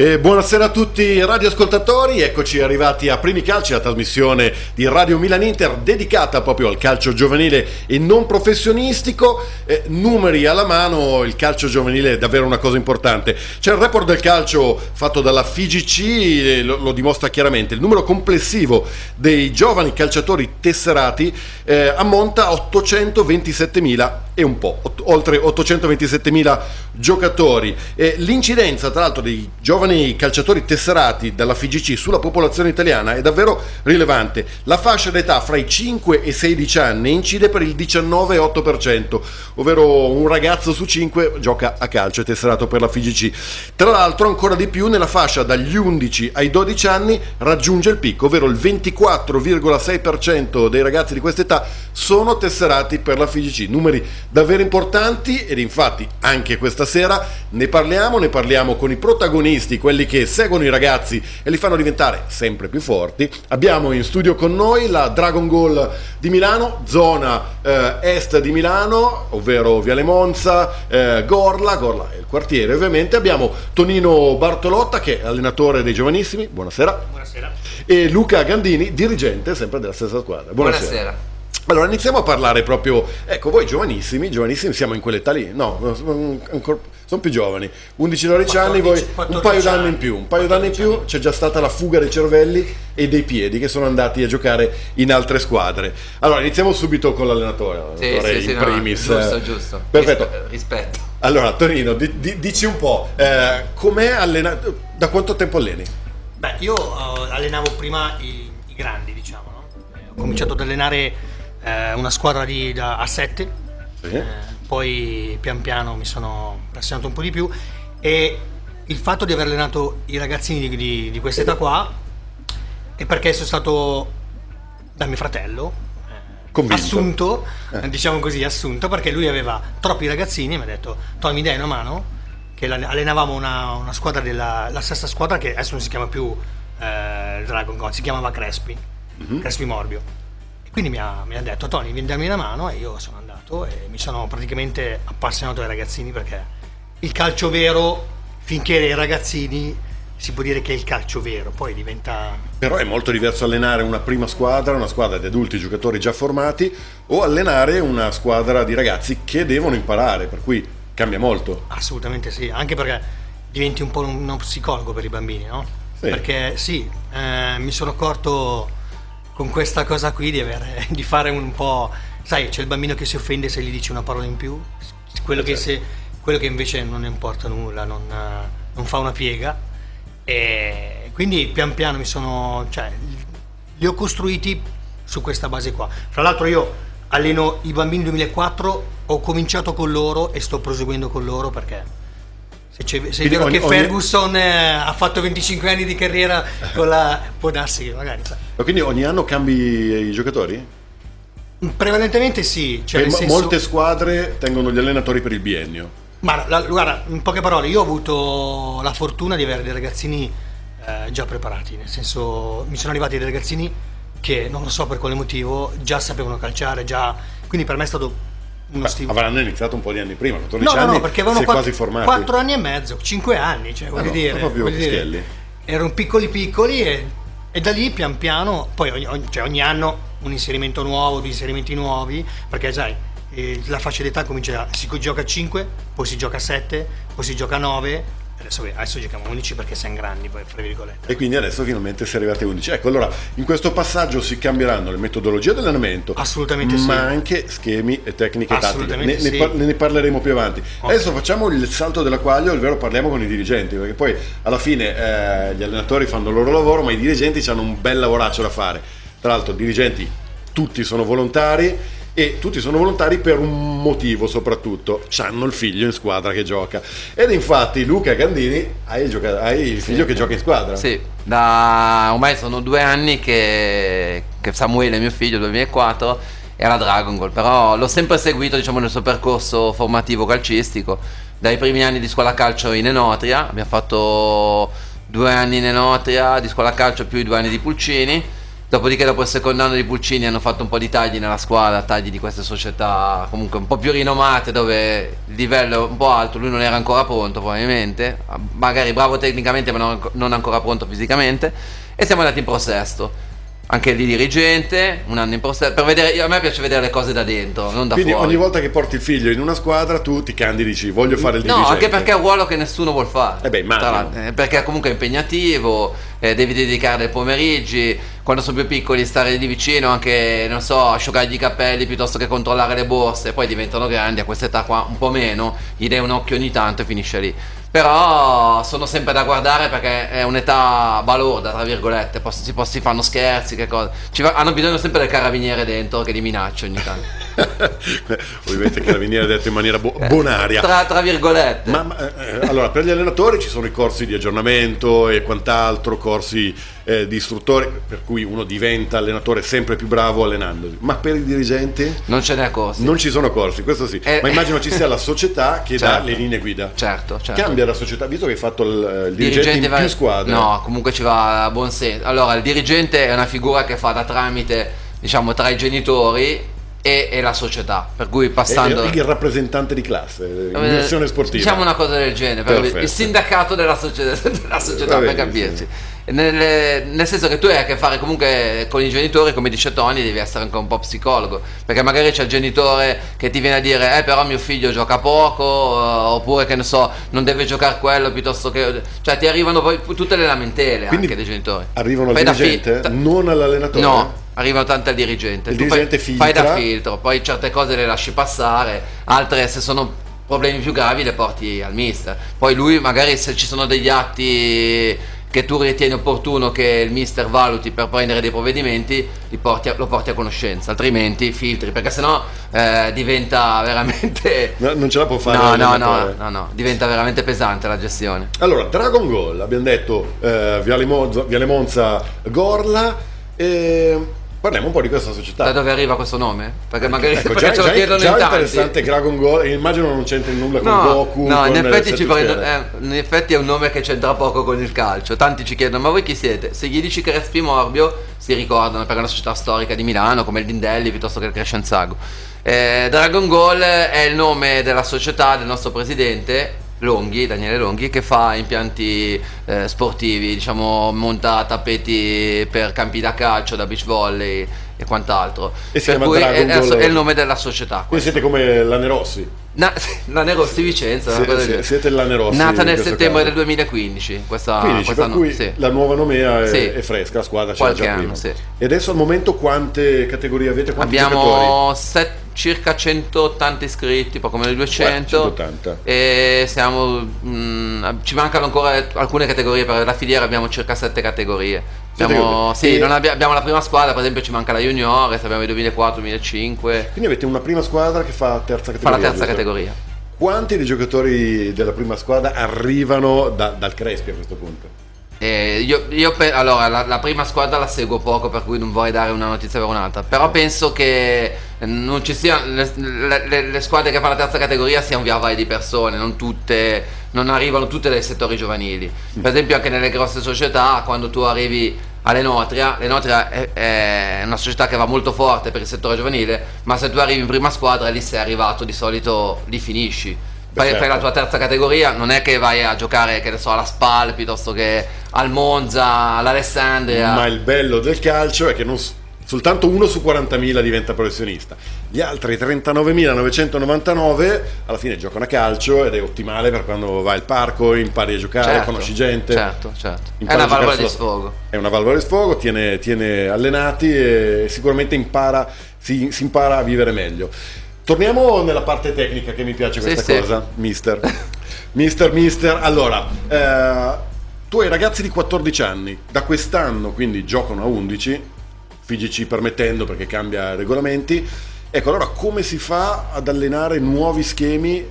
E buonasera a tutti radioascoltatori, eccoci arrivati a Primi Calci, la trasmissione di Radio Milan Inter dedicata proprio al calcio giovanile e non professionistico. Eh, numeri alla mano, il calcio giovanile è davvero una cosa importante. C'è il report del calcio fatto dalla FIGC, lo, lo dimostra chiaramente. Il numero complessivo dei giovani calciatori tesserati eh, ammonta a 827.000 e un po', oltre 827.000 giocatori. Eh, l'incidenza tra l'altro dei giovani calciatori tesserati dalla FIGC sulla popolazione italiana è davvero rilevante. La fascia d'età fra i 5 e i 16 anni incide per il 19,8%, ovvero un ragazzo su 5 gioca a calcio, è tesserato per la FIGC. Tra l'altro ancora di più nella fascia dagli 11 ai 12 anni raggiunge il picco, ovvero il 24,6% dei ragazzi di questa età sono tesserati per la FIGC. Numeri davvero importanti ed infatti anche questa sera ne parliamo, ne parliamo con i protagonisti quelli che seguono i ragazzi e li fanno diventare sempre più forti. Abbiamo in studio con noi la Dragon Goal di Milano, zona eh, est di Milano, ovvero Viale Monza, eh, Gorla, Gorla è il quartiere ovviamente. Abbiamo Tonino Bartolotta che è allenatore dei giovanissimi, buonasera. Buonasera. E Luca Gandini, dirigente sempre della stessa squadra. Buonasera. buonasera. Allora iniziamo a parlare proprio, ecco voi giovanissimi, giovanissimi siamo in quell'età lì, no, ancora sono più giovani, 11-12 anni, voi un paio d'anni in più, un paio d'anni in più c'è già stata la fuga dei cervelli e dei piedi che sono andati a giocare in altre squadre. Allora iniziamo subito con l'allenatore, sì, sì, sì, in primis. No, giusto, giusto. Perfetto. Rispetto. Allora Torino, di, di, dici un po', eh, com'è allenato, da quanto tempo alleni? Beh, io uh, allenavo prima i, i grandi, diciamo, no? Ho cominciato ad allenare eh, una squadra di, da, a 7. Sì. Eh, poi pian piano mi sono appassionato un po' di più e il fatto di aver allenato i ragazzini di, di, di questa età qua è perché sono stato da mio fratello eh, Convinto. assunto, eh. diciamo così, assunto perché lui aveva troppi ragazzini e mi ha detto Tony mi dai una mano? Che allenavamo una, una squadra della la stessa squadra che adesso non si chiama più eh, Dragon God, si chiamava Crespi, mm-hmm. Crespi Morbio. Quindi mi ha, mi ha detto Tony vieni darmi una mano e io sono andato e mi sono praticamente appassionato ai ragazzini perché il calcio vero finché ai ragazzini si può dire che è il calcio vero, poi diventa... Però è molto diverso allenare una prima squadra, una squadra di adulti giocatori già formati, o allenare una squadra di ragazzi che devono imparare, per cui cambia molto. Assolutamente sì, anche perché diventi un po' uno psicologo per i bambini, no? Sì. Perché sì, eh, mi sono accorto con questa cosa qui di, avere, di, fare un po'... Sai, c'è il bambino che si offende se gli dici una parola in più, quello, che, se, quello che, invece non importa nulla, non, non, fa una piega. E quindi pian piano mi sono... Cioè, li ho costruiti su questa base qua. Fra l'altro io alleno i bambini 2004, ho cominciato con loro e sto proseguendo con loro perché se, se è vero ogni, che Ferguson ogni... Eh, ha fatto 25 anni di carriera con la... può darsi che magari... Ma quindi ogni anno cambi i giocatori? Prevalentemente sì. Cioè senso... Molte squadre tengono gli allenatori per il biennio. Ma la, guarda, in poche parole, io ho avuto la fortuna di avere dei ragazzini eh, già preparati, nel senso mi sono arrivati dei ragazzini che non lo so per quale motivo già sapevano calciare, già... quindi per me è stato Beh, avranno iniziato un po' di anni prima, 14 no, no, anni, no, perché avevano quattro, quasi formati. 4 anni e mezzo, 5 anni, cioè, voglio, ah, dire, voglio dire, erano piccoli piccoli e, e, da lì pian piano, poi ogni, cioè ogni anno un inserimento nuovo, due inserimenti nuovi, perché sai, eh, la fascia d'età comincia, si gioca a 5, poi si gioca a 7, poi si gioca a 9, Adesso, adesso giochiamo 11 perché siamo grandi, poi, fra virgolette. E quindi adesso finalmente si è arrivati a 11. Ecco, allora in questo passaggio si cambieranno le metodologie dell'allenamento, assolutamente ma sì. anche schemi e tecniche tattiche. Ne, sì. ne, ne, parleremo più avanti. Okay. Adesso facciamo il salto dell'acquaglio, ovvero parliamo con i dirigenti, perché poi alla fine eh, gli allenatori fanno il loro lavoro, ma i dirigenti hanno un bel lavoraccio da fare. Tra l'altro, i dirigenti tutti sono volontari e tutti sono volontari per un motivo soprattutto, hanno il figlio in squadra che gioca. Ed infatti Luca Gandini hai il, gioca- il figlio sì. che gioca in squadra. Sì, da ormai sono due anni che, che Samuele, mio figlio, 2004, era Dragon Ball, però l'ho sempre seguito diciamo, nel suo percorso formativo calcistico, dai primi anni di scuola calcio in Enotria, abbiamo fatto due anni in Enotria di scuola calcio più i due anni di Pulcini Dopodiché dopo il secondo anno di Pulcini hanno fatto un po' di tagli nella squadra, tagli di queste società comunque un po' più rinomate dove il livello è un po' alto, lui non era ancora pronto probabilmente, magari bravo tecnicamente ma non ancora pronto fisicamente. E siamo andati in prosesto anche lì dirigente, un anno in vedere, a me piace vedere le cose da dentro, non da Quindi fuori. ogni volta che porti il figlio in una squadra tu ti candidi dici voglio fare il dirigente. No, anche perché è un ruolo che nessuno vuol fare. Eh beh, eh, perché comunque è impegnativo, eh, devi dedicare dei pomeriggi, quando sono più piccoli stare lì vicino anche, non so, asciugargli i capelli piuttosto che controllare le borse, poi diventano grandi, a questa età qua un po' meno, gli dai un occhio ogni tanto e finisce lì però sono sempre da guardare perché è un'età balorda tra virgolette. Posso, si, si, fanno scherzi che cosa va, hanno bisogno sempre del carabiniere dentro che li minaccia ogni tanto. Ovviamente carabiniere detto in maniera bo- bonaria. Tra, tra virgolette. Ma, ma eh, allora per gli allenatori ci sono i corsi di aggiornamento e quant'altro corsi eh, di istruttore, per cui uno diventa allenatore sempre più bravo allenandosi. Ma per i dirigenti? Non ce n'è corsi. Non ci sono corsi, questo sì. Eh, Ma immagino ci sia la società che certo, dà le linee guida. Certo, certo. Cambia la società, visto che hai fatto il, il dirigente, dirigente in va... più squadre. No, comunque ci va a buon senso. Allora, il dirigente è una figura che fa da tramite, diciamo, tra i genitori e, e, la società. Per cui passando. il rappresentante di classe, in eh, versione sportiva. Diciamo una cosa del genere, il sindacato della società, della società per capirci. Nel, nel, senso che tu hai a che fare comunque con i genitori, come dice Tony, devi essere anche un po' psicologo, perché magari c'è il genitore che ti viene a dire, eh però mio figlio gioca poco, uh, oppure che ne so, non deve giocare quello piuttosto che... Cioè ti arrivano poi tutte le lamentele Quindi anche dei genitori. Arrivano al dirigente, fi- non all'allenatore? No, arrivano tante al dirigente. Il tu dirigente fai, fai da filtro, poi certe cose le lasci passare, altre se sono problemi più gravi le porti al mister. Poi lui magari se ci sono degli atti che tu ritieni opportuno che il mister valuti per prendere dei provvedimenti, porti a, lo porti a conoscenza, altrimenti filtri, perché sennò eh, diventa veramente... No, non ce la può fare. No, no, no, no, no, diventa veramente pesante la gestione. Allora, Dragon Gol, abbiamo detto eh, Viale, Monza, Viale Monza Gorla. Eh, Parliamo un po' di questa società. Da dove arriva questo nome? Perché magari ecco, perché già, ce lo chiedono già in tanti. interessante Dragon Ball, immagino non c'entri nulla con no, Goku. No, in effetti, ci eh, in effetti è un nome che c'entra poco con il calcio. Tanti ci chiedono, ma voi chi siete? Se gli dici Crespi Morbio, si ricordano perché è una società storica di Milano, come il Dindelli piuttosto che il Crescenzago. Eh, Dragon Gall è il nome della società del nostro presidente Longhi, Daniele Longhi, che fa impianti eh, sportivi, diciamo monta tappeti per campi da calcio, da beach volley e quant'altro. E si per chiama Dragon è, è, il nome della società. Quindi siete come l'Anerossi. Na, Lanerossi Vicenza, sì, sì, siete l'Anerossi. Nata nel settembre caso. del 2015. Questa, 15, questa per cui sì. la nuova nomea è, è fresca, la squadra c'era già anno, prima. E adesso al momento quante categorie avete? Abbiamo set, circa 180 iscritti, poco meno di 200. 180. E siamo, mh, mm, ci mancano ancora alcune categorie, per la filiera abbiamo circa 7 categorie. Abbiamo, sì, e... abbiamo, abbiamo, la prima squadra, per esempio ci manca la junior, abbiamo il 2004-2005. Quindi avete una prima squadra che fa terza categoria. Fa la terza categoria. Quanti dei giocatori della prima squadra arrivano da, dal Crespi a questo punto? Eh, io, io pe- allora, la, la, prima squadra la seguo poco, per cui non vorrei dare una notizia per un'altra. Però penso che non ci siano le, le, le, squadre che fanno la terza categoria siano via vai di persone, non tutte, non arrivano tutte dai settori giovanili. Per esempio, anche nelle grosse società, quando tu arrivi all'Enotria, l'Enotria è, è una società che va molto forte per il settore giovanile, ma se tu arrivi in prima squadra lì sei arrivato di solito lì finisci Fai, certo. fai, la tua terza categoria, non è che vai a giocare, che ne so, alla SPAL piuttosto che al Monza, all'Alessandria. Ma il bello del calcio è che non, soltanto uno su 40.000 diventa professionista. Gli altri 39.999 alla fine giocano a calcio ed è ottimale per quando vai al parco, impari a giocare, certo, conosci gente. Certo, certo. È una valvola di sfogo. È una valvola di sfogo, tiene, tiene allenati e sicuramente impara, si, si impara a vivere meglio. Torniamo nella parte tecnica che mi piace questa sì, cosa, sì. mister. mister, mister. Allora, eh, tu hai ragazzi di 14 anni, da quest'anno quindi giocano a 11, FIGC permettendo perché cambia regolamenti. Ecco, allora come si fa ad allenare nuovi schemi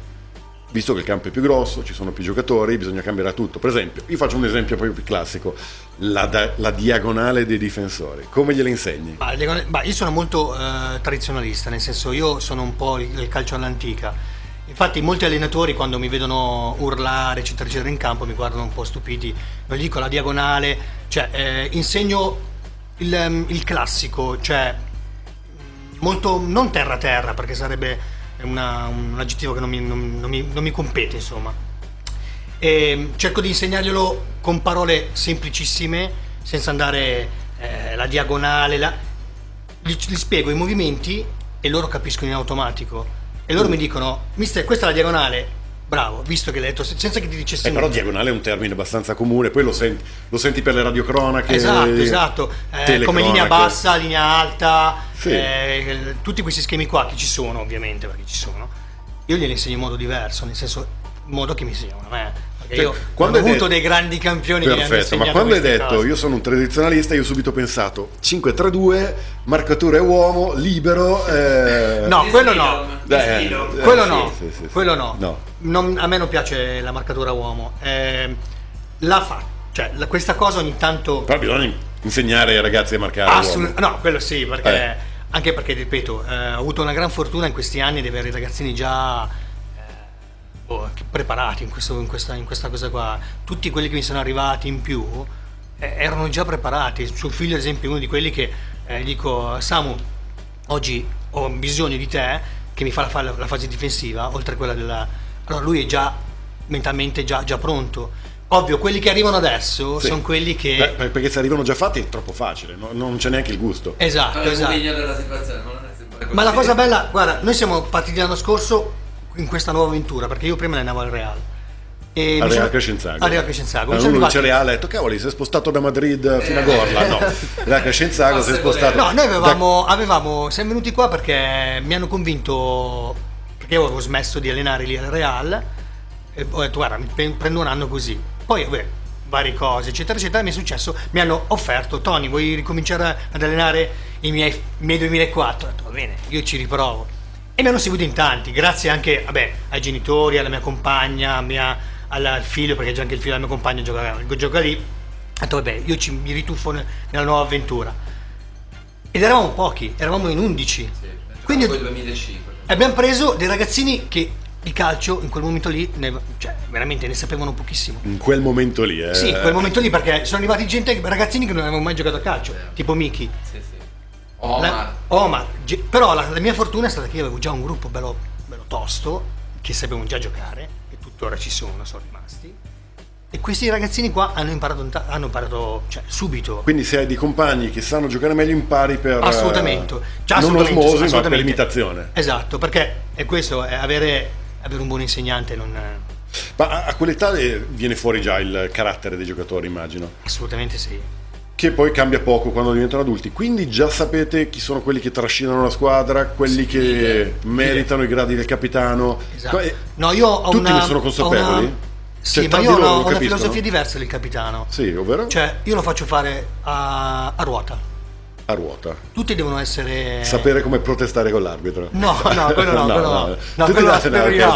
visto che il campo è più grosso, ci sono più giocatori, bisogna cambiare tutto. Per esempio, io faccio un esempio proprio più classico, la, da, la diagonale dei difensori, come gliela insegni? Bah, io sono molto eh, tradizionalista, nel senso io sono un po' il, il calcio all'antica. Infatti molti allenatori quando mi vedono urlare, eccetera, eccetera in campo mi guardano un po' stupiti. Non gli dico la diagonale, cioè eh, insegno il, ehm, il classico, cioè molto non terra-terra perché sarebbe una, un aggettivo che non mi, non, non mi, non mi compete, insomma. E cerco di insegnarglielo con parole semplicissime, senza andare eh, la diagonale. La... Gli, gli, spiego i movimenti e loro capiscono in automatico. E loro mm. mi dicono, mister, questa è la diagonale, Bravo, visto che l'hai detto senza che ti dicessi eh, Però diagonale è un termine abbastanza comune, poi lo senti, lo senti per le radiocronache. Esatto, esatto. Eh, come linea bassa, linea alta, sì. eh, tutti questi schemi qua che ci sono ovviamente, perché ci sono. Io glieli insegno in modo diverso, nel senso, in modo che mi insegnano a me. Cioè, io quando ho avuto detto, dei grandi campioni perfetto, ma quando hai detto cose. io sono un tradizionalista, io ho subito pensato 5-3-2, marcatura è uomo, libero. Eh... No, quello no. Eh, eh, quello no. Sì, sì, sì, quello no. no. Non, a me non piace la marcatura uomo. Eh, la fa. Cioè, la, questa cosa ogni tanto. Però bisogna insegnare ai ragazzi a marcare. Assolut- no, quello sì, perché. Eh. Anche perché, ripeto, eh, ho avuto una gran fortuna in questi anni di avere i ragazzini già oh, preparati in, questo, in, questa, in, questa, cosa qua. Tutti quelli che mi sono arrivati in più eh, erano già preparati. Suo figlio, ad esempio, è uno di quelli che eh, dico: Samu, oggi ho bisogno di te che mi fa la, la fase difensiva, oltre a quella della. Allora lui è già mentalmente già, già pronto. Ovvio, quelli che arrivano adesso sì. sono quelli che. Beh, perché se arrivano già fatti è troppo facile, no? non c'è neanche il gusto. Esatto, esatto. Ma la cosa bella, guarda, noi siamo partiti l'anno scorso in questa nuova avventura, perché io prima allenavo al Real. E a Real Crescenzago. A Real Crescenzago. Allora, uno dice Real, ha detto cavoli, si è spostato da Madrid fino a Gorla. No, Real Crescenzago si è spostato. No, noi avevamo, da... avevamo, siamo venuti qua perché mi hanno convinto, perché io avevo smesso di allenare lì al Real, e ho detto guarda, mi prendo un anno così. Poi, vabbè, varie cose, eccetera, eccetera, mi è successo, mi hanno offerto, Tony, vuoi ricominciare ad allenare i miei, i miei 2004? Ho detto, va bene, io ci riprovo e mi hanno seguito in tanti, grazie anche vabbè, ai genitori, alla mia compagna, mia, al figlio, perché già anche il figlio della mia compagna gioca, gioca lì. Ho detto, vabbè, io ci, mi rituffo nella nuova avventura. Ed eravamo pochi, eravamo in 11. Sì, Quindi 2005. abbiamo preso dei ragazzini che il calcio in quel momento lì, ne, cioè, veramente ne sapevano pochissimo. In quel momento lì, eh? Sì, in quel momento lì, perché sono arrivati gente, ragazzini che non avevano mai giocato a calcio, sì. tipo Miki. Sì, sì. Omar. La, Omar. Però la, la, mia fortuna è stata che io avevo già un gruppo bello, bello tosto, che sapevano già giocare, e tuttora ci sono, sono rimasti. E questi ragazzini qua hanno imparato, hanno imparato cioè, subito. Quindi se hai dei compagni che sanno giocare meglio impari per... Assolutamente. Cioè, non osmosi ma per imitazione. Esatto, perché è questo, è avere, avere un buon insegnante non... Ma a quell'età eh, viene fuori già il carattere dei giocatori, immagino. Assolutamente sì che poi cambia poco quando diventano adulti. Quindi già sapete chi sono quelli che trascinano la squadra, quelli sì, che sì. meritano i gradi del capitano. Esatto. No, io ho Tutti una, ne sono consapevoli? Una... Sì, cioè, ma io ho una, una filosofia diversa del capitano. Sì, ovvero? Cioè, io lo faccio fare a, a ruota a ruota. Tutti devono essere. Sapere come protestare con l'arbitro. No, no, quello no, no, quello no. no. tutti, quello devono, no,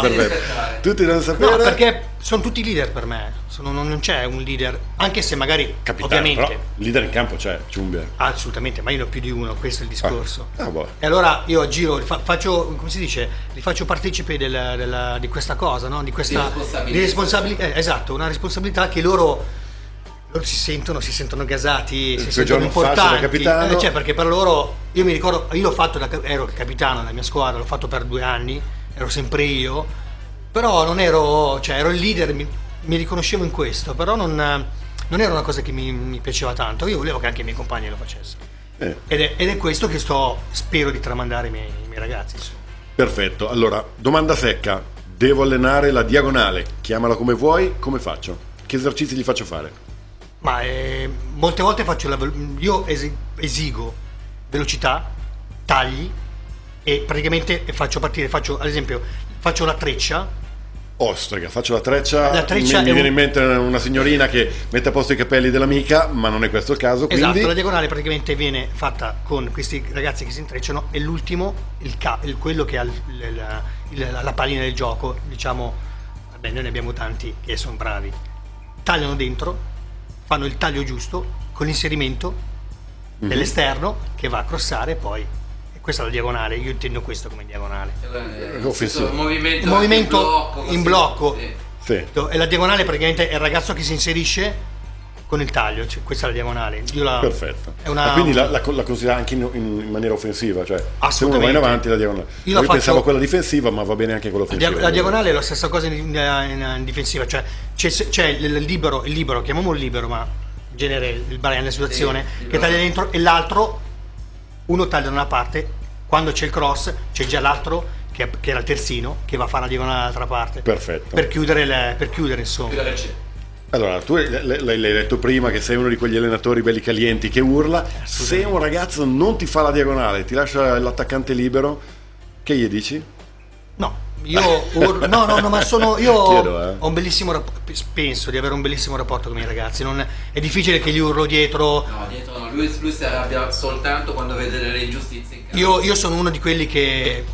tutti devono sapere. No, perché sono tutti leader per me. Sono, non c'è un leader, anche se magari. Capitano, ovviamente. Però, leader in campo c'è, Ciumbia. Assolutamente, ma io ne ho più di uno, questo è il discorso. Ah, ah, boh. E allora io a giro faccio, come si dice, li faccio partecipi del, del, di questa cosa, no? Di questa. Di responsabilità. Eh, esatto, una responsabilità che loro loro si sentono, si sentono gasati, si sentono importanti. Capitano. Eh, cioè, perché per loro, io mi ricordo, io l'ho fatto, da, ero il capitano della mia squadra, l'ho fatto per due anni, ero sempre io, però non ero, cioè ero il leader, mi, mi riconoscevo in questo, però non, non, era una cosa che mi, mi, piaceva tanto, io volevo che anche i miei compagni lo facessero. Eh. Ed, è, ed, è, questo che sto, spero di tramandare ai miei, ai miei ragazzi. Insomma. Perfetto, allora, domanda secca, devo allenare la diagonale, chiamala come vuoi, come faccio? Che esercizi gli faccio fare? Ma eh, molte volte faccio la, io esigo velocità, tagli e praticamente faccio partire, faccio ad esempio, faccio la treccia. Ostrega, faccio la treccia, la treccia mi, mi viene un... in mente una signorina che mette a posto i capelli dell'amica, ma non è questo il caso. Quindi... Esatto, la diagonale praticamente viene fatta con questi ragazzi che si intrecciano e l'ultimo, il ca- il, quello che ha il, la, la pallina del gioco, diciamo, vabbè noi ne abbiamo tanti che sono bravi, tagliano dentro, fanno il taglio giusto con l'inserimento mm-hmm. dell'esterno che va a crossare poi questa è la diagonale, io intendo questo come diagonale. Eh, il movimento, il movimento in blocco, in blocco sì. e la diagonale praticamente è il ragazzo che si inserisce con il taglio, cioè, questa è la diagonale. La, Perfetto. Una, quindi la, la, la considera anche in, in, maniera offensiva, cioè se uno va in avanti la diagonale. Io, Io pensavo quella difensiva, ma va bene anche quella offensiva. La diagonale è la stessa cosa in, in, in difensiva, cioè c'è, c'è il, libero, il libero, chiamiamolo libero, ma in genere il Brian nella situazione, sì, che taglia dentro e l'altro, uno taglia da una parte, quando c'è il cross c'è già l'altro che, che, era il terzino che va a fare la diagonale dall'altra parte. Perfetto. Per chiudere, le, per chiudere insomma. Chiudere allora, tu l'hai detto prima che sei uno di quegli allenatori belli calienti che urla. Se un ragazzo non ti fa la diagonale, ti lascia l'attaccante libero, che gli dici? No, io urlo, no, no, no, ma sono io Chiedo, eh. ho un bellissimo rapporto, penso di avere un bellissimo rapporto con i miei ragazzi. Non, è difficile che gli urlo dietro. No, dietro no, lui, lui si arrabbia soltanto quando vede delle ingiustizie. Io, io sono uno di quelli che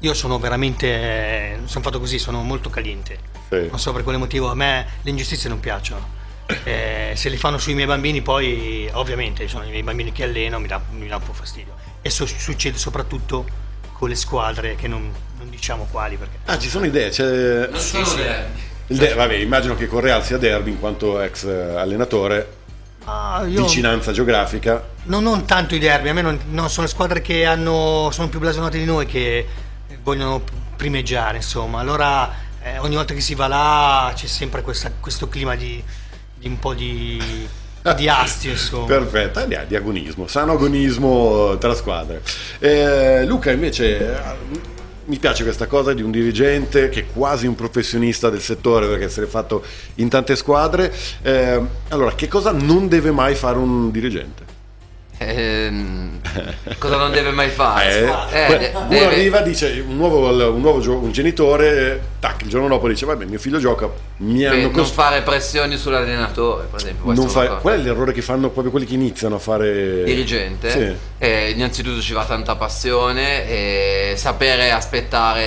io sono veramente sono fatto così, sono molto caliente sì. Non so per quale motivo, a me le ingiustizie non piacciono. Eh, se li fanno sui miei bambini, poi ovviamente sono i miei bambini che alleno, mi dà, mi dà un po' fastidio. E so, succede soprattutto con le squadre che non, non diciamo quali. Perché... Ah, ci sono idee? C'è... Non sì, sì. Il de- vabbè, immagino che Correal sia derby in quanto ex allenatore. Ah, io... Vicinanza geografica. No, non tanto i derby, a me non, no, sono squadre che hanno, sono più blasonate di noi che vogliono primeggiare, insomma. Allora eh, ogni volta che si va là c'è sempre questa, questo clima di, di, un po' di, di astio insomma. Perfetto, eh, di agonismo, sano agonismo tra squadre. Eh, Luca invece eh, mi piace questa cosa di un dirigente che è quasi un professionista del settore perché se l'è fatto in tante squadre. Eh, allora, che cosa non deve mai fare un dirigente? Ehm, cosa non deve mai fare? Eh, eh, uno deve... arriva, dice un nuovo, un nuovo un genitore, tac, il giorno dopo dice: Vabbè, mio figlio gioca. Mi Beh, hanno non fare pressioni sull'allenatore, per esempio. Fa... Qual è l'errore che fanno proprio quelli che iniziano a fare. Dirigente? Sì. Eh, innanzitutto ci va tanta passione e sapere aspettare,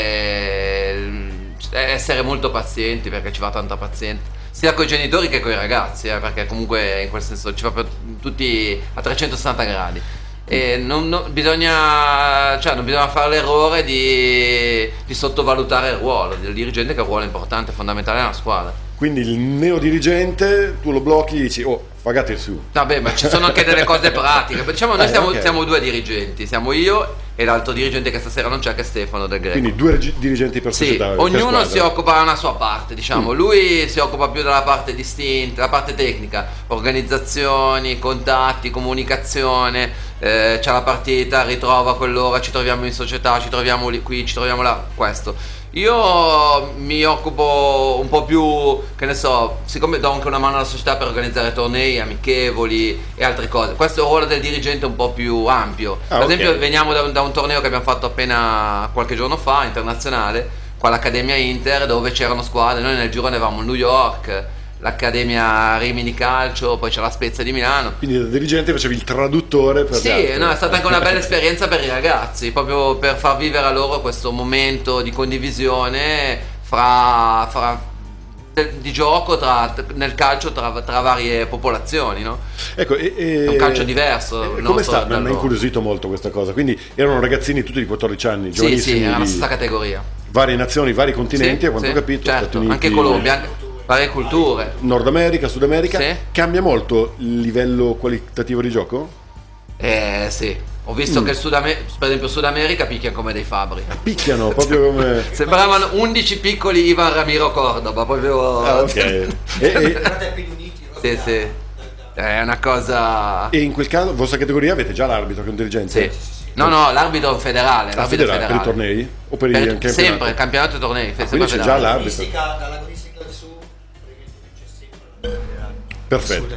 essere molto pazienti perché ci va tanta pazienza sia con i genitori che con i ragazzi, eh, perché comunque in quel senso ci fa per tutti a 360 gradi. E non, non, bisogna, cioè, non bisogna fare l'errore di, di, sottovalutare il ruolo del dirigente, che è un ruolo importante, fondamentale nella squadra. Quindi il neodirigente tu lo blocchi e dici, oh, pagate su. Vabbè, ma ci sono anche delle cose pratiche. Diciamo, noi eh, siamo, okay. siamo due dirigenti, siamo io e l'altro dirigente che stasera non c'è che è Stefano Del Greco. Quindi due dirigenti per società. Sì, ognuno si occupa una sua parte, diciamo. Mm. Lui si occupa più della parte distinta, la parte tecnica, organizzazioni, contatti, comunicazione, eh, c'è la partita, ritrova quell'ora, ci troviamo in società, ci troviamo lì, qui, ci troviamo là, questo. Io mi occupo un po' più, che ne so, siccome do anche una mano alla società per organizzare tornei amichevoli e altre cose, questo è il ruolo del dirigente un po' più ampio. Ah, per okay. esempio veniamo da un, da un torneo che abbiamo fatto appena qualche giorno fa, internazionale, qua all'Accademia Inter, dove c'erano squadre, noi nel girone avevamo New York, l'Accademia Rimini Calcio, poi c'è la Spezia di Milano. Quindi da dirigente facevi il traduttore per Sì, no, è stata anche una bella esperienza per i ragazzi, proprio per far vivere a loro questo momento di condivisione fra, fra di gioco tra, nel calcio tra, tra, varie popolazioni, no? Ecco, e, e, è un calcio diverso. E, come sta? Mi ha incuriosito molto questa cosa. Quindi erano ragazzini tutti di 14 anni, giovanissimi. Sì, sì, era la stessa categoria. Varie nazioni, vari continenti, sì, a quanto sì, ho capito. Certo, anche Colombia. Anche Varie culture. Nord America, Sud America. Sì. Cambia molto il livello qualitativo di gioco? Eh sì. Ho visto mm. che Sud Amer- per esempio Sud America picchiano come dei fabbri. Picchiano proprio come. Sembravano 11 piccoli Ivan Ramiro Cordoba, proprio. Ah, ok. e, e... sì, sì. È una cosa. E in quel caso, vostra categoria avete già l'arbitro che è un dirigente? Sì. No, no, l'arbitro è un federale. Ah, federale, federale, per i tornei? O per, per i campionati? Sempre, campionato e tornei. Ah, quindi c'è già l'arbitro. Perfetto.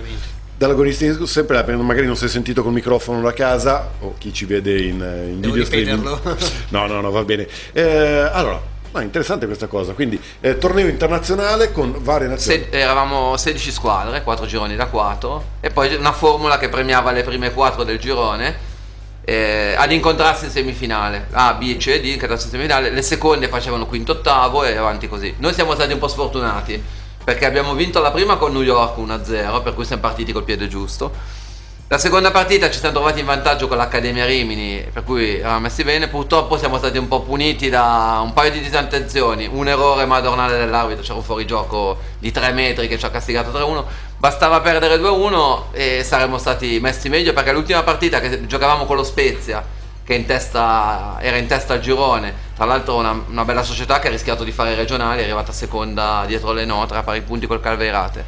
Dall'agonistica sempre là, magari non sei sentito col microfono da casa o chi ci vede in, in video streaming. No, no, no, va bene. Eh, allora, ma interessante questa cosa, quindi eh, torneo internazionale con varie nazioni. Se, eravamo 16 squadre, 4 gironi da 4 e poi una formula che premiava le prime 4 del girone eh, ad incontrarsi in semifinale A, B, C, D, incontrarsi in semifinale le seconde facevano quinto ottavo e avanti così noi siamo stati un po' sfortunati perché abbiamo vinto la prima con New York 1-0, per cui siamo partiti col piede giusto. La seconda partita ci siamo trovati in vantaggio con l'Accademia Rimini, per cui eravamo messi bene. Purtroppo siamo stati un po' puniti da un paio di disattenzioni, un errore madornale dell'arbitro, c'era un fuorigioco di 3 metri che ci ha castigato 3-1. Bastava perdere 2-1 e saremmo stati messi meglio perché l'ultima partita che giocavamo con lo Spezia, che in testa, era in testa al girone, tra l'altro una, una bella società che ha rischiato di fare regionali, è arrivata seconda dietro le note a pari punti col Calveirate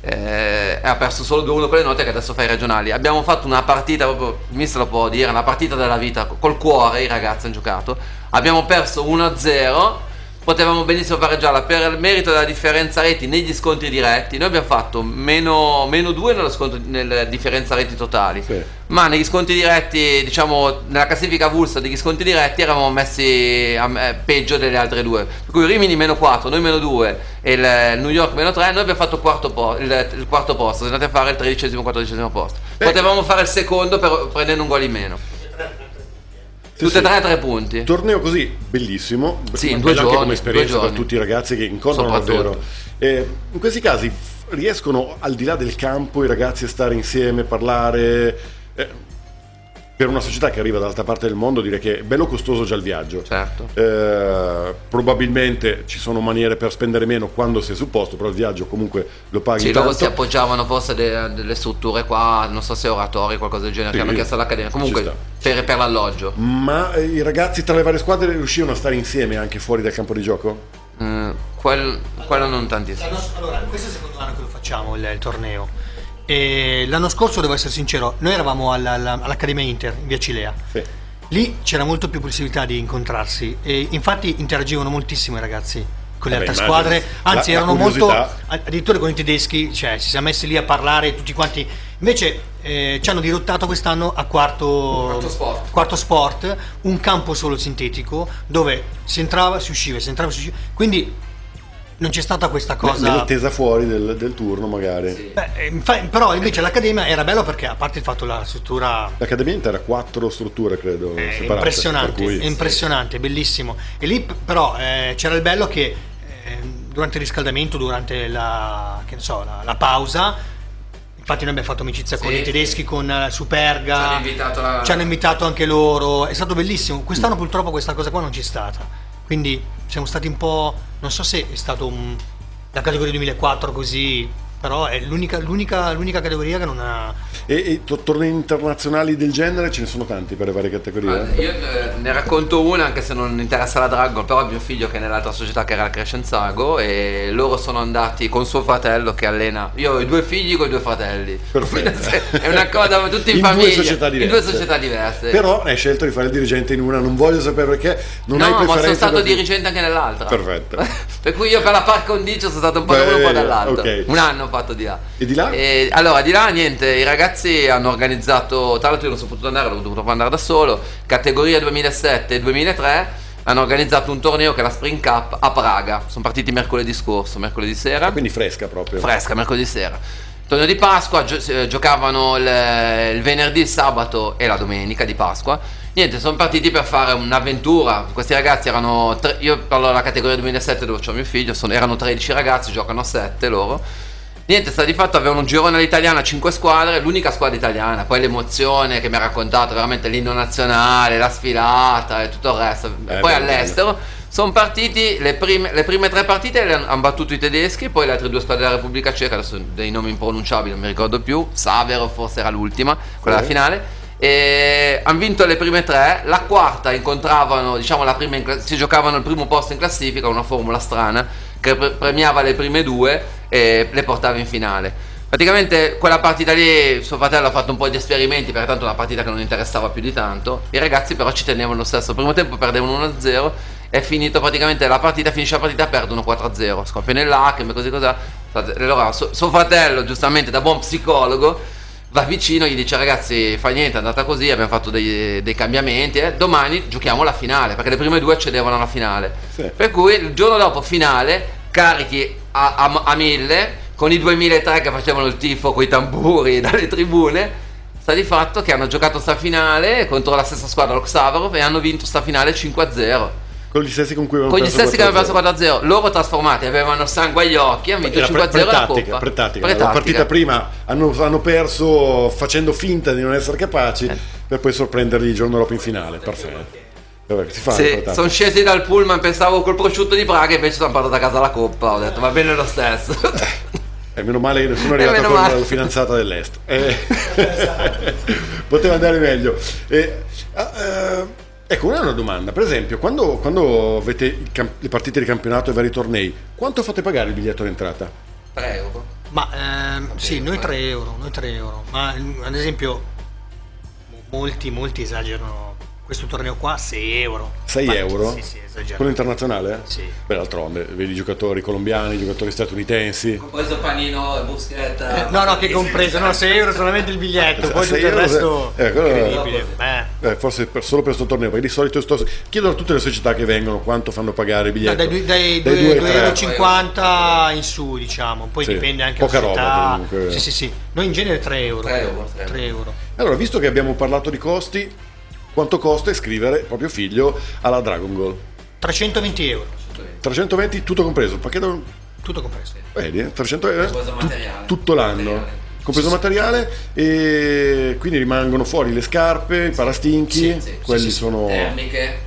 eh, ha perso solo 2-1 con le note che adesso fa i regionali. Abbiamo fatto una partita, proprio, il mister lo può dire, una partita della vita, col cuore i ragazzi hanno giocato. Abbiamo perso 1-0 potevamo benissimo pareggiarla per il merito della differenza reti negli scontri diretti. Noi abbiamo fatto meno, meno 2 nello scontro, nella differenza reti totali, sì. Ma negli scontri diretti, diciamo nella classifica avulsa degli scontri diretti, eravamo messi a, eh, peggio delle altre due. Per cui Rimini meno 4, noi meno 2 e il, il New York meno 3, noi abbiamo fatto quarto po- il, il, quarto posto, siamo andati a fare il tredicesimo, quattordicesimo posto. Potevamo fare il secondo per, prendendo un gol in meno. Tutte e tre tre punti. Torneo così bellissimo, sì, in due giorni, anche come esperienza per tutti i ragazzi che incontrano davvero. Eh, in questi casi riescono al di là del campo i ragazzi a stare insieme, parlare. Eh, per una società che arriva dall'altra parte del mondo direi che è bello costoso già il viaggio. Certo. Eh, probabilmente ci sono maniere per spendere meno quando sei sul posto, però il viaggio comunque lo paghi. Sì, loro si appoggiavano forse de- delle strutture qua, non so se oratori, qualcosa del genere, sì, che hanno chiesto all'Accademia. Comunque per, per, l'alloggio. Ma eh, i ragazzi tra le varie squadre riuscivano a stare insieme anche fuori dal campo di gioco? Mm, quel, quello non tantissimo. Allora, questo è il secondo anno che lo facciamo il, il torneo e l'anno scorso, devo essere sincero, noi eravamo alla, alla, all'Accademia Inter in via Cilea. Sì. Lì c'era molto più possibilità di incontrarsi e infatti interagivano moltissimo i ragazzi con le altre squadre, anzi la, erano la molto addirittura con i tedeschi, cioè si siamo messi lì a parlare tutti quanti. Invece eh, ci hanno dirottato quest'anno a quarto, quarto sport. quarto, sport. un campo solo sintetico dove si entrava, si usciva, si entrava, si usciva. Quindi non c'è stata questa cosa. Nell'attesa fuori del, del turno, magari. Sì. Beh, eh, però invece l'accademia era bello perché, a parte il fatto la struttura. L'accademia era quattro strutture, credo. Separate, impressionante, cui... impressionante, bellissimo. E lì, però, eh, c'era il bello che eh, durante il riscaldamento, durante la, so, la, la pausa. Infatti noi abbiamo fatto amicizia sì, con i tedeschi, con Superga, ci hanno, invitato la... ci hanno invitato anche loro, è stato bellissimo. Quest'anno purtroppo questa cosa qua non c'è stata. Quindi siamo stati un po', non so se è stato un, la categoria 2004 così però è l'unica, l'unica, l'unica, categoria che non ha... E, e tornei internazionali del genere ce ne sono tanti per le varie categorie? Allora, io eh, ne racconto una anche se non interessa la Dragon, però mio figlio che è nell'altra società che era il Crescenzago e loro sono andati con suo fratello che allena... Io ho i due figli con i due fratelli. Perfetto. è una cosa tutti in, in famiglia. Due società diverse. In due società diverse. Però hai scelto di fare il dirigente in una, non voglio sapere perché, non no, hai preferenza. ma sono stato dirigente anche nell'altra. Perfetto. per cui io per la par condicio sono stato un po' da uno un po' dall'altro. Okay. Un anno fatto di là. E di là? E, allora, di là niente, i ragazzi hanno organizzato, tra l'altro io non sono potuto andare, l'ho dovuto andare da solo, categoria 2007 e 2003 hanno organizzato un torneo che è la Spring Cup a Praga. Sono partiti mercoledì scorso, mercoledì sera. Ah, quindi fresca proprio. Fresca, mercoledì sera. Torneo di Pasqua, eh, giocavano il, il, venerdì, il sabato e la domenica di Pasqua. Niente, sono partiti per fare un'avventura. Questi ragazzi erano. Tre, io parlo della categoria 2007 dove ho mio figlio, sono, erano 13 ragazzi, giocano 7 loro Niente, sta di fatto avevano un girone all'italiana, 5 squadre, l'unica squadra italiana, poi l'emozione che mi ha raccontato, veramente l'inno nazionale, la sfilata e tutto il resto. Eh, poi all'estero sono partiti, le prime, le prime, tre partite le hanno battuto i tedeschi, poi le altre due squadre della Repubblica Ceca, adesso dei nomi impronunciabili, non mi ricordo più, Savero forse era l'ultima, quella della finale. E hanno vinto le prime tre, la quarta incontravano, diciamo, la prima in, si giocavano il primo posto in classifica, una formula strana che premiava le prime due e le portava in finale. Praticamente quella partita lì suo fratello ha fatto un po' di esperimenti perché tanto è una partita che non interessava più di tanto. I ragazzi però ci tenevano lo stesso. Il primo tempo perdevano 1-0 è finito praticamente la partita, finisce la partita, perdono 4-0. Scoppia nell'ACM, così cosa. Allora suo fratello, giustamente da buon psicologo, va vicino gli dice ragazzi fa niente è andata così abbiamo fatto dei, dei cambiamenti eh, domani giochiamo la finale perché le prime due accedevano alla finale sì. per cui il giorno dopo finale carichi a, a, a mille con i 2003 che facevano il tifo con i tamburi dalle tribune sta di fatto che hanno giocato sta finale contro la stessa squadra lo Xavarov e hanno vinto sta finale 5-0 Con gli stessi con cui avevano Con gli perso stessi che avevano 4-0. perso 4-0, loro trasformati, avevano sangue agli occhi, hanno vinto Era pre- 5-0 la Coppa. pretattica. La partita prima hanno, hanno perso facendo finta di non essere capaci Eh. per poi sorprenderli il giorno dopo in finale. Perfetto. Vabbè, Sì, sono scesi dal pullman, pensavo col prosciutto di Praga, invece sono portato a casa la coppa. Ho detto va bene lo stesso. E meno male che nessuno è Eh, arrivato con male. la fidanzata dell'Est. Eh, poteva andare meglio. Eh, ah, eh, ecco, una, domanda. Per esempio, quando, quando avete camp- le partite di campionato e i vari tornei, quanto fate pagare il biglietto d'entrata? 3 euro. Ma ehm, sì, noi 3 euro, noi 3 euro. Ma ad esempio mo- molti, molti esagerano. Questo torneo qua 6 euro. 6 Ma- euro? Sì, sì, esagerano. Quello internazionale? Sì. Beh, d'altronde, vedi i giocatori colombiani, i giocatori statunitensi. Compreso panino e buschetta. Eh, no, no, che compreso, no, 6 euro solamente il biglietto, poi Sei tutto il euro, resto eh, quello- incredibile. Eh. Eh, forse per- solo per questo torneo, perché di solito sto... chiedo a tutte le società che vengono quanto fanno pagare il No, biglietto. dai, dai, Dai due ai tre. 2,50 euro in su, diciamo, poi Sì, dipende anche poca roba società. comunque. Sì, sì, sì. Noi in genere 3 euro. 3 euro, 3 3 euro. Allora, visto che abbiamo parlato di costi, quanto costa iscrivere proprio figlio alla Dragon Ball? 320 euro, 320 tutto compreso, il pacchetto tutto compreso. vedi, eh? 300 euro Compreso tu- materiale. tutto l'anno. Materiale. Compreso materiale e quindi rimangono fuori le scarpe, i parastinchi, Sì, sì, quelli sì, sì. sono Termiche.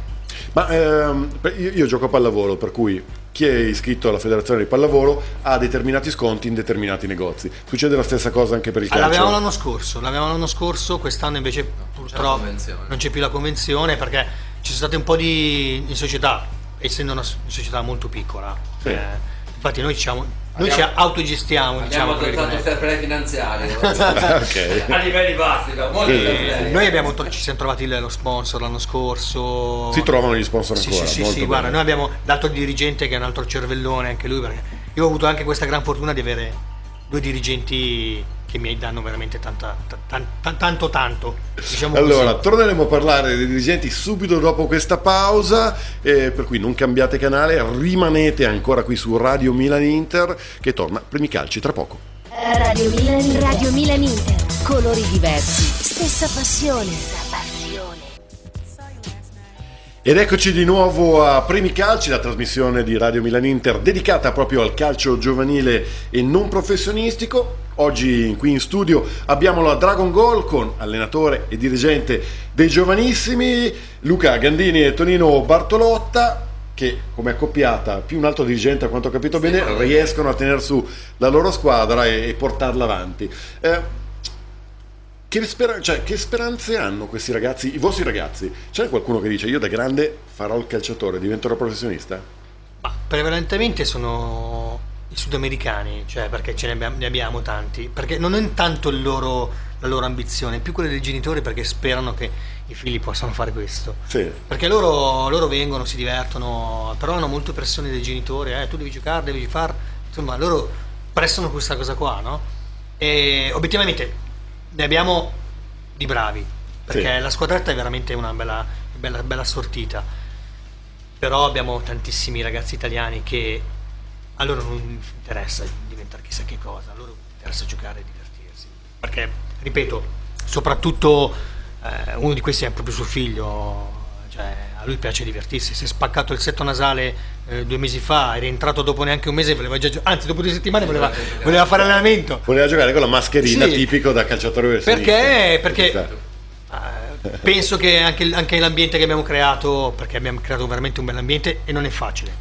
Ma ehm, io, io gioco a pallavolo, per cui chi è iscritto alla federazione di pallavolo ha determinati sconti in determinati negozi. Succede la stessa cosa anche per il calcio. l'avevamo l'anno scorso, l'avevamo l'anno scorso, quest'anno invece purtroppo non c'è più la convenzione perché ci sono state un po' di in società, essendo una società molto piccola. Sì. eh, infatti noi, diciamo, noi ci Abbiamo- autogestiamo, diciamo, Abbiamo adottato il fair play finanziario. ok. A livelli bassi, molto play. Noi abbiamo to- ci siamo trovati lo sponsor l'anno scorso. Si trovano gli sponsor Sì, ancora. sì, sì, molto sì, bene. guarda, noi abbiamo l'altro dirigente che è un altro cervellone, anche lui, perché io ho avuto anche questa gran fortuna di avere due dirigenti che mi danno veramente tanta, ta- tan- tan- tanto tanto. Diciamo Allora, così. torneremo a parlare dei dirigenti subito dopo questa pausa, eh, per cui non cambiate canale, rimanete ancora qui su Radio Milan Inter che torna Primi Calci tra poco. Radio Milan, Radio Milan Inter. Colori diversi, stessa passione. Ed eccoci di nuovo a Primi Calci, la trasmissione di Radio Milan Inter dedicata proprio al calcio giovanile e non professionistico. Oggi qui in studio abbiamo la Dragon Goal con allenatore e dirigente dei giovanissimi Luca Gandini e Tonino Bartolotta che come accoppiata più un altro dirigente a quanto ho capito bene riescono a tenere su la loro squadra e, e portarla avanti. Eh, che, spera- cioè, che speranze hanno questi ragazzi, i vostri ragazzi? C'è qualcuno che dice io da grande farò il calciatore, diventerò professionista? Ma prevalentemente sono i sudamericani, cioè perché ce ne abbiamo, ne abbiamo tanti, perché non è tanto il loro- la loro ambizione, è più quella dei genitori perché sperano che i figli possano fare questo. Sì. Perché loro, loro vengono, si divertono, però hanno molte pressioni dei genitori, eh, tu devi giocare, devi far, insomma, loro prestano questa cosa qua, no? E obiettivamente ne abbiamo di bravi, perché Sì. la squadretta è veramente una bella, bella, bella sortita, però abbiamo tantissimi ragazzi italiani che a loro non interessa diventare chissà che cosa, a loro interessa giocare e divertirsi, perché, ripeto, soprattutto eh, uno di questi è proprio suo figlio, cioè a lui piace divertirsi, si è spaccato il setto nasale eh, due mesi fa, è rientrato dopo neanche un mese, voleva già gio- anzi dopo due settimane voleva, voleva fare allenamento. Voleva giocare con la mascherina Sì. tipico da calciatore Perché? professionista. Perché eh, penso che anche, anche l'ambiente che abbiamo creato, perché abbiamo creato veramente un bel ambiente e non è facile,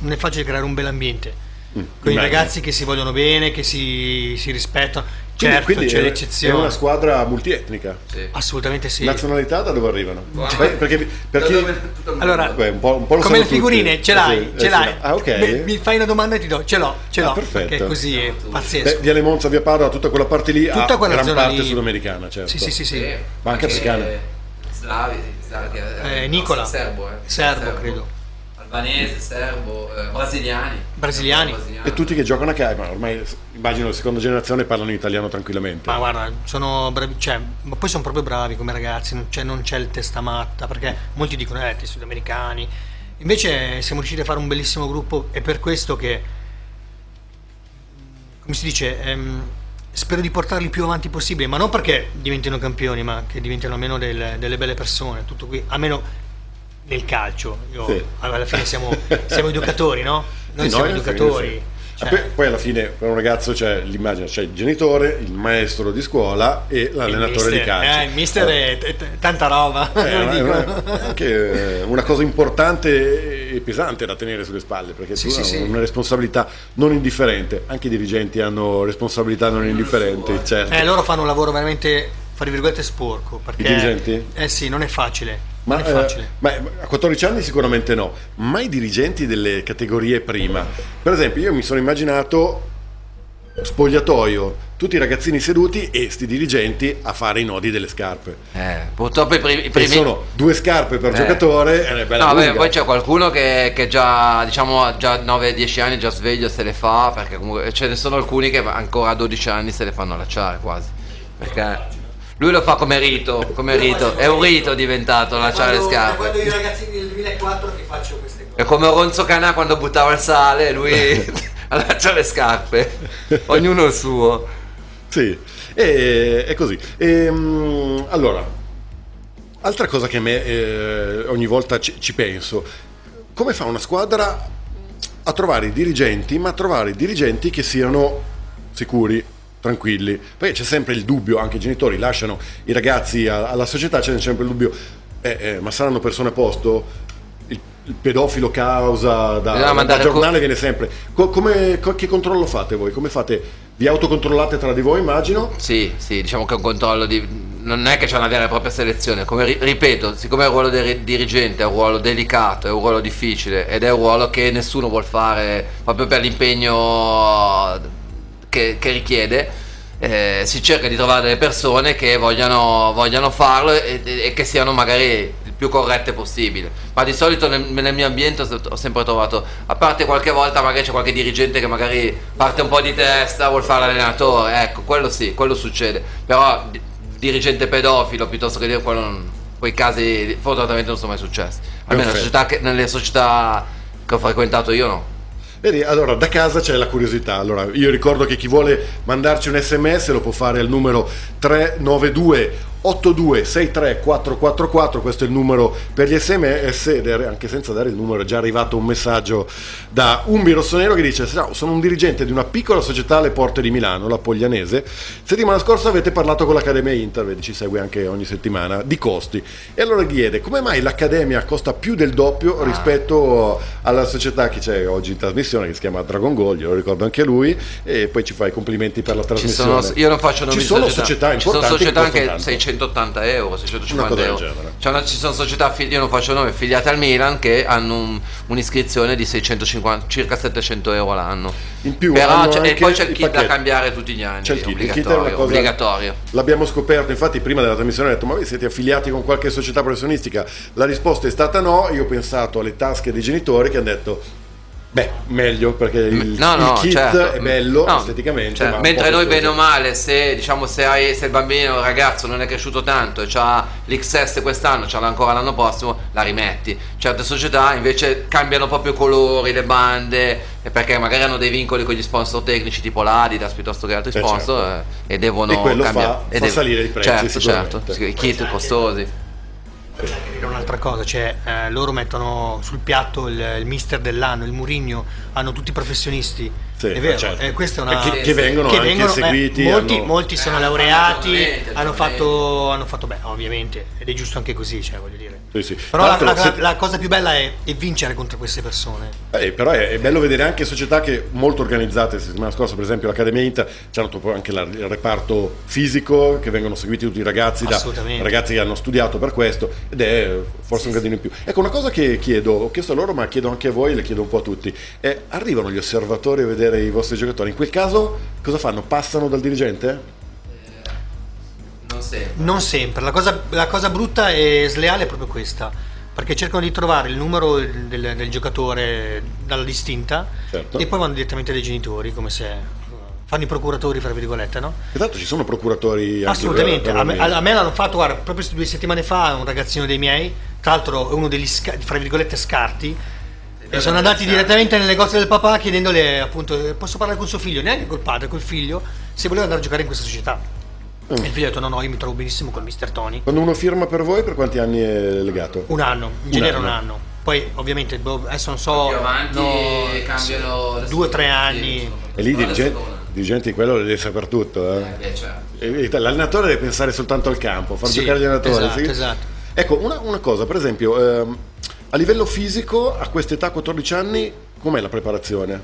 non è facile creare un bel ambiente. Mm, Con i ragazzi che si vogliono bene, che si, si rispettano, certo quindi c'è è, è l'eccezione. una squadra multietnica. Sì. Assolutamente sì. Nazionalità da dove arrivano? Wow. Beh, perché, perché Da dove-. Allora, Beh, un po', un po' lo come le figurine, tutti. ce l'hai, Eh ce eh l'hai. Ah, ok. Mi, mi fai una domanda e ti do, ce l'ho, ce Ah, l'ho. perfetto. Perché così è Beh, pazzesco. Viale Monza, Via Padova, tutta quella parte lì Tutta quella gran zona parte lì. sudamericana, certo. Sì, sì, sì, sì. Sì, Ma anche africana. Slavi, slavi, Eh, Nicola. Serbo, eh. Serbo, credo. Albanese, serbo, eh, brasiliani. Brasiliani. E tutti che giocano a calcio, ma ormai immagino la seconda generazione parlano italiano tranquillamente. Ma guarda, sono bravi, cioè, ma poi sono proprio bravi come ragazzi, non c'è, non c'è il testamatta, perché molti dicono, eh, i sudamericani. Invece siamo riusciti a fare un bellissimo gruppo e per questo che, come si dice, ehm, spero di portarli più avanti possibile, ma non perché diventino campioni, ma che diventino almeno del- delle belle persone, tutto qui, almeno nel calcio. Io, sì. Alla fine siamo, siamo educatori, no? Noi sì, siamo noi educatori. Cioè... Poi alla fine per un ragazzo c'è l'immagine, c'è il genitore, il maestro di scuola e l'allenatore di calcio. Eh, il mister è t- tanta roba. Eh, è una, anche una cosa importante e pesante da tenere sulle spalle perché sì, tu sì, hai una responsabilità non indifferente. Anche i dirigenti hanno responsabilità non indifferenti. Certo. Eh, loro fanno un lavoro veramente, fra virgolette, sporco. Perché, I dirigenti? Eh sì, non è facile. Ma, eh, ma, a 14 anni sicuramente no, ma i dirigenti delle categorie prima. Per esempio, io mi sono immaginato spogliatoio, tutti i ragazzini seduti e sti dirigenti a fare i nodi delle scarpe. Eh, purtroppo i primi, i primi... sono due scarpe per eh. giocatore è bella no, beh, poi c'è qualcuno che, che già diciamo già 9-10 anni già sveglio se le fa perché comunque ce ne sono alcuni che ancora a 12 anni se le fanno lasciare quasi. Perché lui lo fa come rito, come rito. È un rito diventato lasciare le scarpe. Quando io ragazzini del 2004 che faccio queste cose. È come Ronzo Canà quando buttava il sale, lui lascia le scarpe. Ognuno il suo. Sì, è, è così. E, um, allora, altra cosa che a me eh, ogni volta ci, ci penso, come fa una squadra a trovare i dirigenti, ma a trovare i dirigenti che siano sicuri, tranquilli. Perché c'è sempre il dubbio, anche i genitori lasciano i ragazzi alla società, c'è sempre il dubbio, eh, eh, ma saranno persone a posto? Il, il pedofilo causa da, da giornale co- viene sempre. Co- come, co- che controllo fate voi? Come fate? Vi autocontrollate tra di voi, immagino? Sì, sì, diciamo che è un controllo di... Non è che c'è una vera e propria selezione, come ripeto, siccome il ruolo del dirigente è un ruolo delicato, è un ruolo difficile ed è un ruolo che nessuno vuole fare proprio per l'impegno che, che richiede, eh, si cerca di trovare delle persone che vogliano, vogliano farlo e, e, che siano magari il più corrette possibile. Ma di solito nel, nel, mio ambiente ho sempre trovato, a parte qualche volta magari c'è qualche dirigente che magari parte un po' di testa, vuol fare l'allenatore, ecco, quello sì, quello succede. Però dirigente pedofilo piuttosto che dire quello non, quei casi fortunatamente non sono mai successi. Almeno società che, nelle società che ho frequentato io no. Vedi, allora da casa c'è la curiosità. Allora, io ricordo che chi vuole mandarci un sms lo può fare al numero 392 8263444 questo è il numero per gli sms ed è anche senza dare il numero è già arrivato un messaggio da Umbi Rossonero che dice sono un dirigente di una piccola società alle porte di Milano la Poglianese. Settimana scorsa avete parlato con l'Accademia Inter vedi ci segue anche ogni settimana di costi. E allora chiede come mai l'Accademia costa più del doppio ah. rispetto alla società che c'è oggi in trasmissione che si chiama Dragon Goal glielo ricordo anche lui. E poi ci fa i complimenti per la trasmissione. sono, io non faccio ci sono società, società importanti ci sono società anche 600 680 euro, 650 euro. Una, ci sono società, io non faccio nome, affiliate al Milan che hanno un, un'iscrizione di 650, circa 700 euro l'anno. In più, Però c'è, e poi c'è il kit da cambiare tutti gli anni. C'è il kit, obbligatorio, il kit obbligatorio. L'abbiamo scoperto, infatti prima della trasmissione ho detto ma voi siete affiliati con qualche società professionistica? La risposta è stata no, io ho pensato alle tasche dei genitori che hanno detto Beh, meglio perché il, no, no, il kit certo. è bello no, esteticamente. Certo. mentre noi, bene o male, se, diciamo, se, hai, se, il bambino o il ragazzo non è cresciuto tanto e ha l'XS quest'anno, ce l'ha ancora l'anno prossimo, la rimetti. Certe società invece cambiano proprio i colori, le bande, perché magari hanno dei vincoli con gli sponsor tecnici tipo l'Adidas piuttosto che altri eh, sponsor eh, certo. e devono e quello cambiare. Fa, fa dev- salire i prezzi. Certo, certo. I kit costosi c'è anche dire un'altra cosa, cioè eh, loro mettono sul piatto il, il mister dell'anno, il Murigno, hanno tutti i professionisti. Sì, è vero, certo. eh, questa è una, che, che vengono che anche vengono, seguiti. Eh, molti, hanno... molti, sono eh, laureati, hanno fatto, hanno fatto, beh, ovviamente, ed è giusto anche così, cioè, voglio dire. Sì, sì. Però la, la, se... la, cosa più bella è, è, vincere contro queste persone. Eh, però è, è, bello vedere anche società che molto organizzate. La settimana scorsa, per esempio, l'Accademia Inter hanno anche la, il reparto fisico che vengono seguiti tutti i ragazzi da ragazzi che hanno studiato per questo ed è forse un gradino in più. Ecco, una cosa che chiedo, ho chiesto a loro, ma chiedo anche a voi, le chiedo un po' a tutti. È, arrivano gli osservatori a vedere i vostri giocatori? In quel caso cosa fanno? Passano dal dirigente? Non sempre. Non sempre. La cosa, la cosa brutta e sleale è proprio questa. Perché cercano di trovare il numero del, del giocatore dalla distinta certo. e poi vanno direttamente dai genitori, come se fanno i procuratori, fra virgolette, no? Esatto, ci sono procuratori Assolutamente, a me, a me, l'hanno fatto, guarda, proprio due settimane fa un ragazzino dei miei, tra l'altro è uno degli, fra virgolette, scarti, e sono andati direttamente nel negozio del papà chiedendole appunto, posso parlare con suo figlio? Neanche col padre, col figlio, se voleva andare a giocare in questa società. Mm. E il figlio ha detto no, no, io mi trovo benissimo con Mr. Tony. Quando uno firma per voi, per quanti anni è legato? Un anno, in genere un anno. Poi ovviamente boh, adesso non so, più avanti no, cambiano due o tre anni. E lì dirigenti di quello le deve sapere tutto. Eh? Eh, certo. L'allenatore deve pensare soltanto al campo, far sì, giocare gli allenatori. Esatto, sì? esatto. Ecco, una, una, cosa, per esempio, ehm, a livello fisico, a quest'età, 14 anni, com'è la preparazione?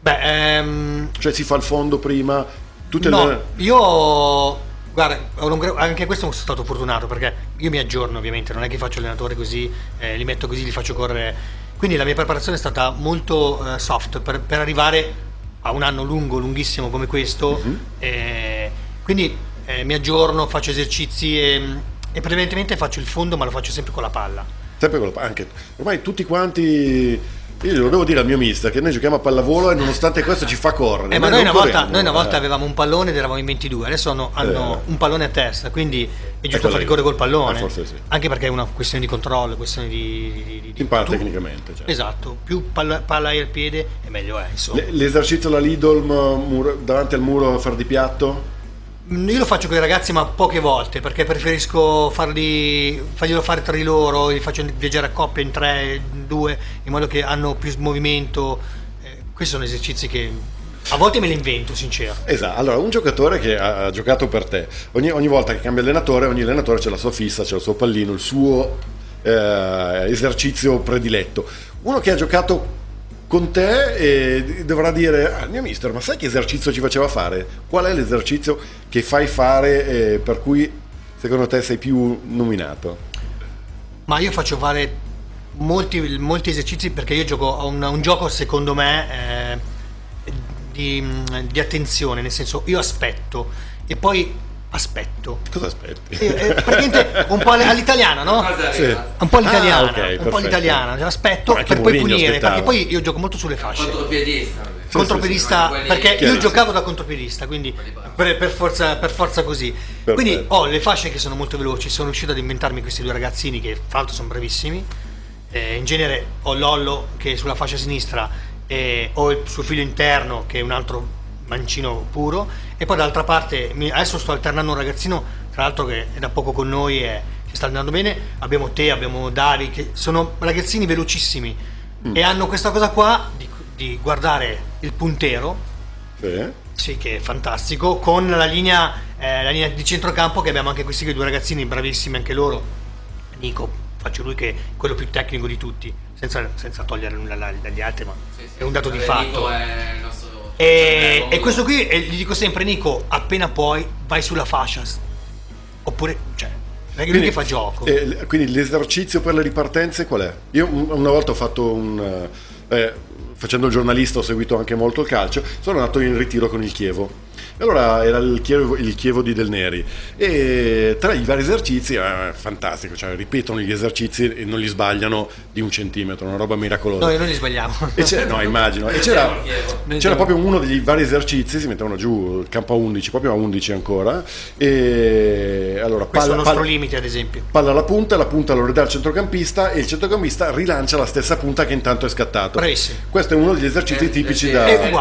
Beh, ehm... cioè si fa il fondo prima? Tutte no, le... io Guarda, anche questo sono stato fortunato perché io mi aggiorno ovviamente, non è che faccio allenatore così, eh, li metto così, li faccio correre. Quindi la mia preparazione è stata molto eh, soft per, per, arrivare a un anno lungo, lunghissimo come questo. Uh-huh. Eh, quindi eh, mi aggiorno, faccio esercizi e, e prevalentemente faccio il fondo ma lo faccio sempre con la palla. Sempre palla, anche ormai tutti quanti io lo devo dire al mio mister che noi giochiamo a pallavolo e nonostante questo ci fa correre. Eh, ma noi una, volta, noi una, volta, avevamo un pallone ed eravamo in 22, adesso hanno, hanno eh. un pallone a testa, quindi è giusto fare correre col pallone. Eh, sì. Anche perché è una questione di controllo, questione di. di, di, di Impara tecnicamente. Cioè. Esatto, più palla, palla al piede e meglio è. Insomma. L'esercizio alla Lidl davanti al muro a far di piatto? Io lo faccio con i ragazzi ma poche volte perché preferisco farli, farglielo fare tra di loro, li faccio viaggiare a coppia in tre, in due, in modo che hanno più movimento. Eh, questi sono esercizi che a volte me li invento, sincero. Esatto, allora un giocatore che ha giocato per te, ogni, ogni volta che cambia allenatore, ogni allenatore c'è la sua fissa, c'è il suo pallino, il suo eh, esercizio prediletto. Uno che ha giocato con te e dovrà dire ah, mio mister ma sai che esercizio ci faceva fare? Qual è l'esercizio che fai fare eh, per cui secondo te sei più nominato? Ma io faccio fare molti, molti esercizi perché io gioco a un, un gioco secondo me eh, di, di attenzione nel senso io aspetto e poi aspetto. Cosa aspetti? Eh, eh, praticamente un po' all'italiana, no? Sì. Un po' all'italiana, ah, okay, un po' all'italiana. Cioè, aspetto per poi punire, aspettava. perché poi io gioco molto sulle fasce. Contropiedista. Sì, contropiedista, sì, perché io giocavo da contropiedista, quindi per, per, forza, per forza, così. Perfetto. Quindi ho le fasce che sono molto veloci, sono riuscito ad inventarmi questi due ragazzini che fra l'altro sono bravissimi. Eh, in genere ho Lollo che è sulla fascia sinistra e ho il suo figlio interno che è un altro mancino puro e poi dall'altra parte adesso sto alternando un ragazzino tra l'altro che è da poco con noi e che sta andando bene abbiamo te, abbiamo Davi che sono ragazzini velocissimi mm. e hanno questa cosa qua di, di guardare il puntero sì. sì. che è fantastico con la linea, eh, la linea di centrocampo che abbiamo anche questi due ragazzini bravissimi anche loro Nico faccio lui che è quello più tecnico di tutti senza, senza togliere nulla dagli altri ma sì, sì. è un dato di fatto è il nostro e, e questo qui, e gli dico sempre, Nico, appena puoi vai sulla fascia. Oppure, cioè, non è che lui che fa gioco. Eh, quindi l'esercizio per le ripartenze qual è? Io una volta ho fatto un... Eh, facendo il giornalista ho seguito anche molto il calcio, sono andato in ritiro con il Chievo allora era il Chievo, il Chievo di Del Neri e tra i vari esercizi è fantastico, cioè ripetono gli esercizi e non li sbagliano di un centimetro, una roba miracolosa. Noi non li sbagliamo. no, immagino. E c'era, c'era proprio uno degli vari esercizi, si mettevano giù il campo a 11, proprio a 11 ancora. E allora, Questo palla, è il nostro palla, limite, ad esempio. Palla alla punta, la punta lo ridà al centrocampista e il centrocampista rilancia la stessa punta che intanto è scattato. Bravissimo. Questo è uno degli esercizi è, tipici è, da... È, è, il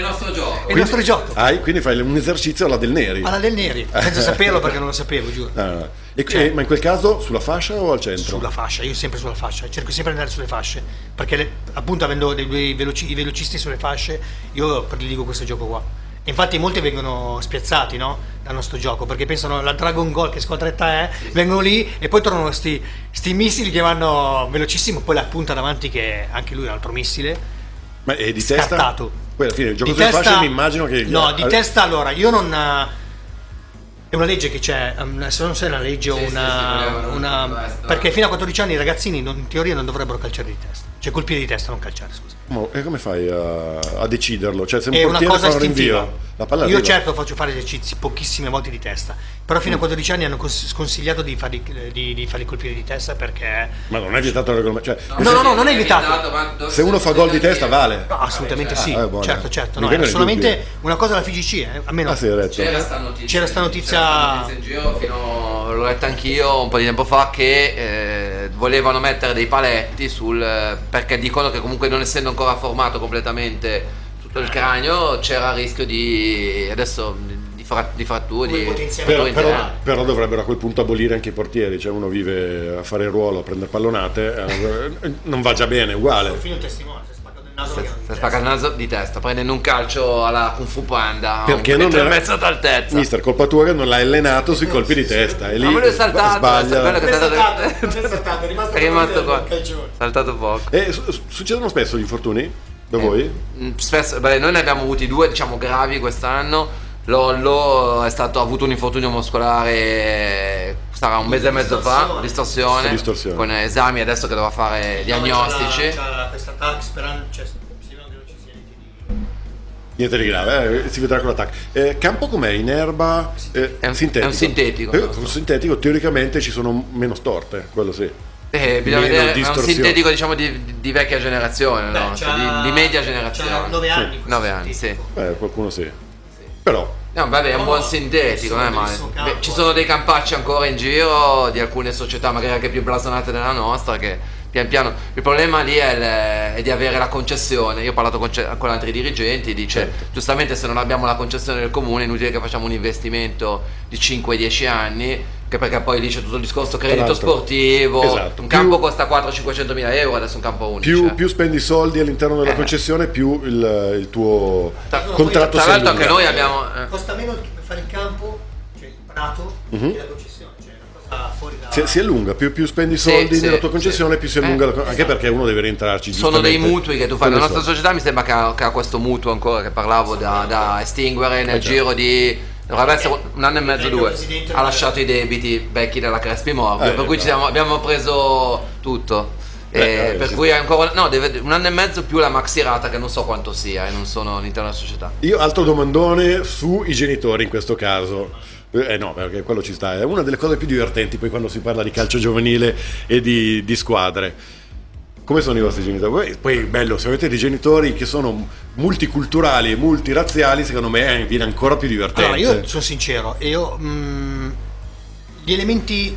nostro gioco. È il nostro gioco. Hai, quindi fai un esercizio alla del Neri. Alla del Neri, senza saperlo perché non lo sapevo, giuro. No, no. E, cioè, ma in quel caso sulla fascia o al centro? Sulla fascia, io sempre sulla fascia, cerco sempre di andare sulle fasce, perché le, appunto avendo dei veloci, i velocisti sulle fasce, io prediligo questo gioco qua. Infatti molti vengono spiazzati no? dal nostro gioco perché pensano la Dragon Ball che squadretta è, vengono lì e poi tornano sti, sti missili che vanno velocissimo, poi la punta davanti che anche lui è un altro missile. Ma è di scartato. testa? Poi alla fine il gioco di testa, fasce mi immagino che... No, di testa allora, io non... È una legge che c'è, um, se non sei una legge o sì, una, sì, una... Perché fino a 14 anni i ragazzini non, in teoria non dovrebbero calciare di testa. Cioè colpire di testa, non calciare, scusa. Ma, e come fai a, a deciderlo? Cioè, se un è una cosa istintiva. Io certo faccio fare esercizi pochissime volte di testa, però fino a 14 anni hanno sconsigliato di farli, di, di farli colpire di testa perché... Ma non è vietato il regolamento? Cioè, no, no, no, non è vietato. Se uno fa gol di testa vale? No, assolutamente ah, sì, ah, certo, certo. No, era solamente dubbio. una cosa della FGC, eh, almeno... Ah, sì, c'era sta notizia. C'era sta notizia... in giro fino, l'ho letta anch'io un po' di tempo fa che eh, volevano mettere dei paletti sul... perché dicono che comunque non essendo ancora formato completamente tutto il cranio c'era il rischio di... adesso di fra- di fratture, di Però, però- però dovrebbero a quel punto abolire anche i portieri, cioè uno vive a fare il ruolo, a prendere pallonate, eh, non va già bene, uguale. Sono fino un testimone, si è spaccato il naso Si è- si è mi spaccato il naso di testa, prendendo un calcio alla Kung Fu Panda Perché un non era- mezzo d'altezza. Mister, colpa tua che non l'hai allenato sui colpi di testa e lì Ma quello è saltato, sbaglia. quello che è Non è saltato, non è saltato, è rimasto è rimasto qua. Saltato poco. E su- succedono spesso gli infortuni da Eh, voi? mm, Spesso, beh, noi ne abbiamo avuti due, diciamo, gravi quest'anno. Lollo è stato, ha avuto un infortunio muscolare, sarà un mese e mezzo fa, distorsione, Distorsione. con esami adesso che dovrà fare diagnostici. C'ha, c'ha questa tax sperando, cioè, speriamo che non ci sia niente di... Niente di grave, eh, si vedrà con l'attacco. Eh, campo com'è? In erba? Eh, È un- sintetico. è un sintetico. Eh, un sintetico, teoricamente ci sono meno storte, quello sì. Eh, bisogna Meno vedere, è un sintetico diciamo di, di vecchia generazione, Beh, no? Cioè, di, di media generazione. 9 anni. questo Nove anni, sì. sintetico. Eh, qualcuno sì. Però, No, vabbè, è un buon sintetico, non è male. Beh, ci sono dei campacci ancora in giro di alcune società, magari anche più blasonate della nostra, che pian piano. Il problema lì è, il- è di avere la concessione. Io ho parlato con, con altri dirigenti, dice Certo. giustamente se non abbiamo la concessione del comune è inutile che facciamo un investimento di 5-10 anni, che perché poi lì c'è tutto il discorso credito l'altro- sportivo. esatto. Un Più- campo costa 400-500 mila euro, adesso un campo unico. più, più spendi soldi all'interno della Eh. concessione, più il, il tuo Tra- contratto tra l'altro anche noi abbiamo... eh. Costa meno fare il campo, cioè il prato, Mhm. che la concessione. Cioè una cosa fuori da... Si, si allunga, più, più spendi Sì, soldi sì, nella tua sì. concessione, più si allunga, Eh, la anche esatto. perché uno deve rientrarci. Sono dei mutui che tu fai. La nostra soldi. società mi sembra che ha, che ha questo mutuo ancora che parlavo da, da estinguere nel Eh, certo. giro di. Dovrebbe essere un anno e mezzo, due. Ha lasciato i debiti vecchi della Crespi Morbio. Eh, per cui ci bravo. siamo- abbiamo preso tutto. Beh, Eh, eh, per cui è ancora. No, deve, un anno e mezzo più la maxirata che non so quanto sia e non sono all'interno della società. Io altro domandone sui genitori in questo caso. Eh no, perché quello ci sta. È una delle cose più divertenti poi quando si parla di calcio giovanile e di, di squadre. Come sono i vostri genitori? Poi, bello, se avete dei genitori che sono multiculturali e multirazziali, secondo me eh, viene ancora più divertente. Allora, io sono sincero, io mh, gli elementi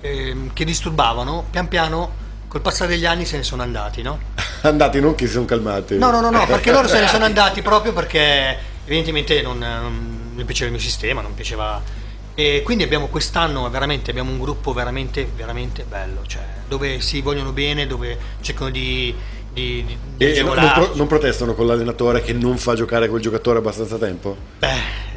ehm, che disturbavano, pian piano, col passare degli anni se ne sono andati, no? Andati, non che si sono calmati. No, no, no, no, perché loro se ne sono andati proprio perché evidentemente non, non mi piaceva il mio sistema, non piaceva... E quindi abbiamo quest'anno veramente, abbiamo un gruppo veramente, veramente bello, cioè dove si vogliono bene, dove cercano di, di, di, di E non, pro- non protestano con l'allenatore che non fa giocare quel giocatore abbastanza tempo? Beh,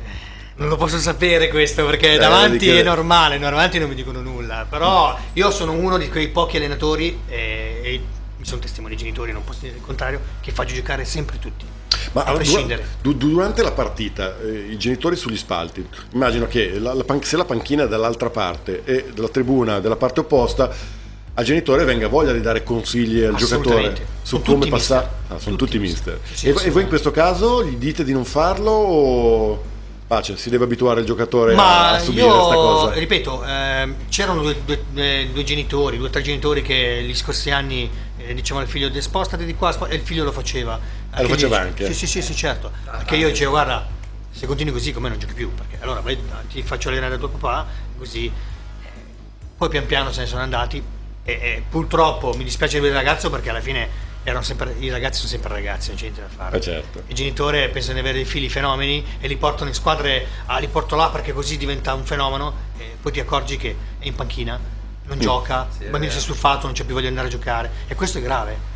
non lo posso sapere questo perché Eh, davanti che- è normale, davanti non mi dicono nulla. Però io sono uno di quei pochi allenatori e, e mi sono testimoni genitori, non posso dire il contrario, che faccio giocare sempre tutti. Ma a allora, prescindere. du- du- durante la partita, eh, i genitori sugli spalti, immagino che la- la se la panchina è dall'altra parte e la tribuna della parte opposta, al genitore venga voglia di dare consigli al giocatore su Sono come passare. Ah, sono Tutti tutti mister. mister. Sì, e, sì, e voi in questo caso gli dite di non farlo o pace, si deve abituare il giocatore a, Ma a subire io, questa cosa? ripeto, ehm, c'erano due, due- eh, due genitori, due o tre genitori che gli scorsi anni eh, dicevano al figlio "De- spostati di qua spo-" e il figlio lo faceva. Ah, lo faceva io- anche? Sì, sì, sì, sì, certo. Perché io dicevo guarda, se continui così con me non giochi più, perché allora vai- ti faccio allenare da tuo papà, così. eh, Poi pian piano se ne sono andati e, e purtroppo mi dispiace per il ragazzo perché alla fine sempre, i ragazzi sono sempre ragazzi, non c'è niente da fare. Eh, certo. Il genitore pensa di avere dei figli fenomeni e li portano in squadre, ah, li porto là perché così diventa un fenomeno e poi ti accorgi che è in panchina, non gioca, Sì, il bambino si è stufato, non c'è più voglia di andare a giocare e questo è grave.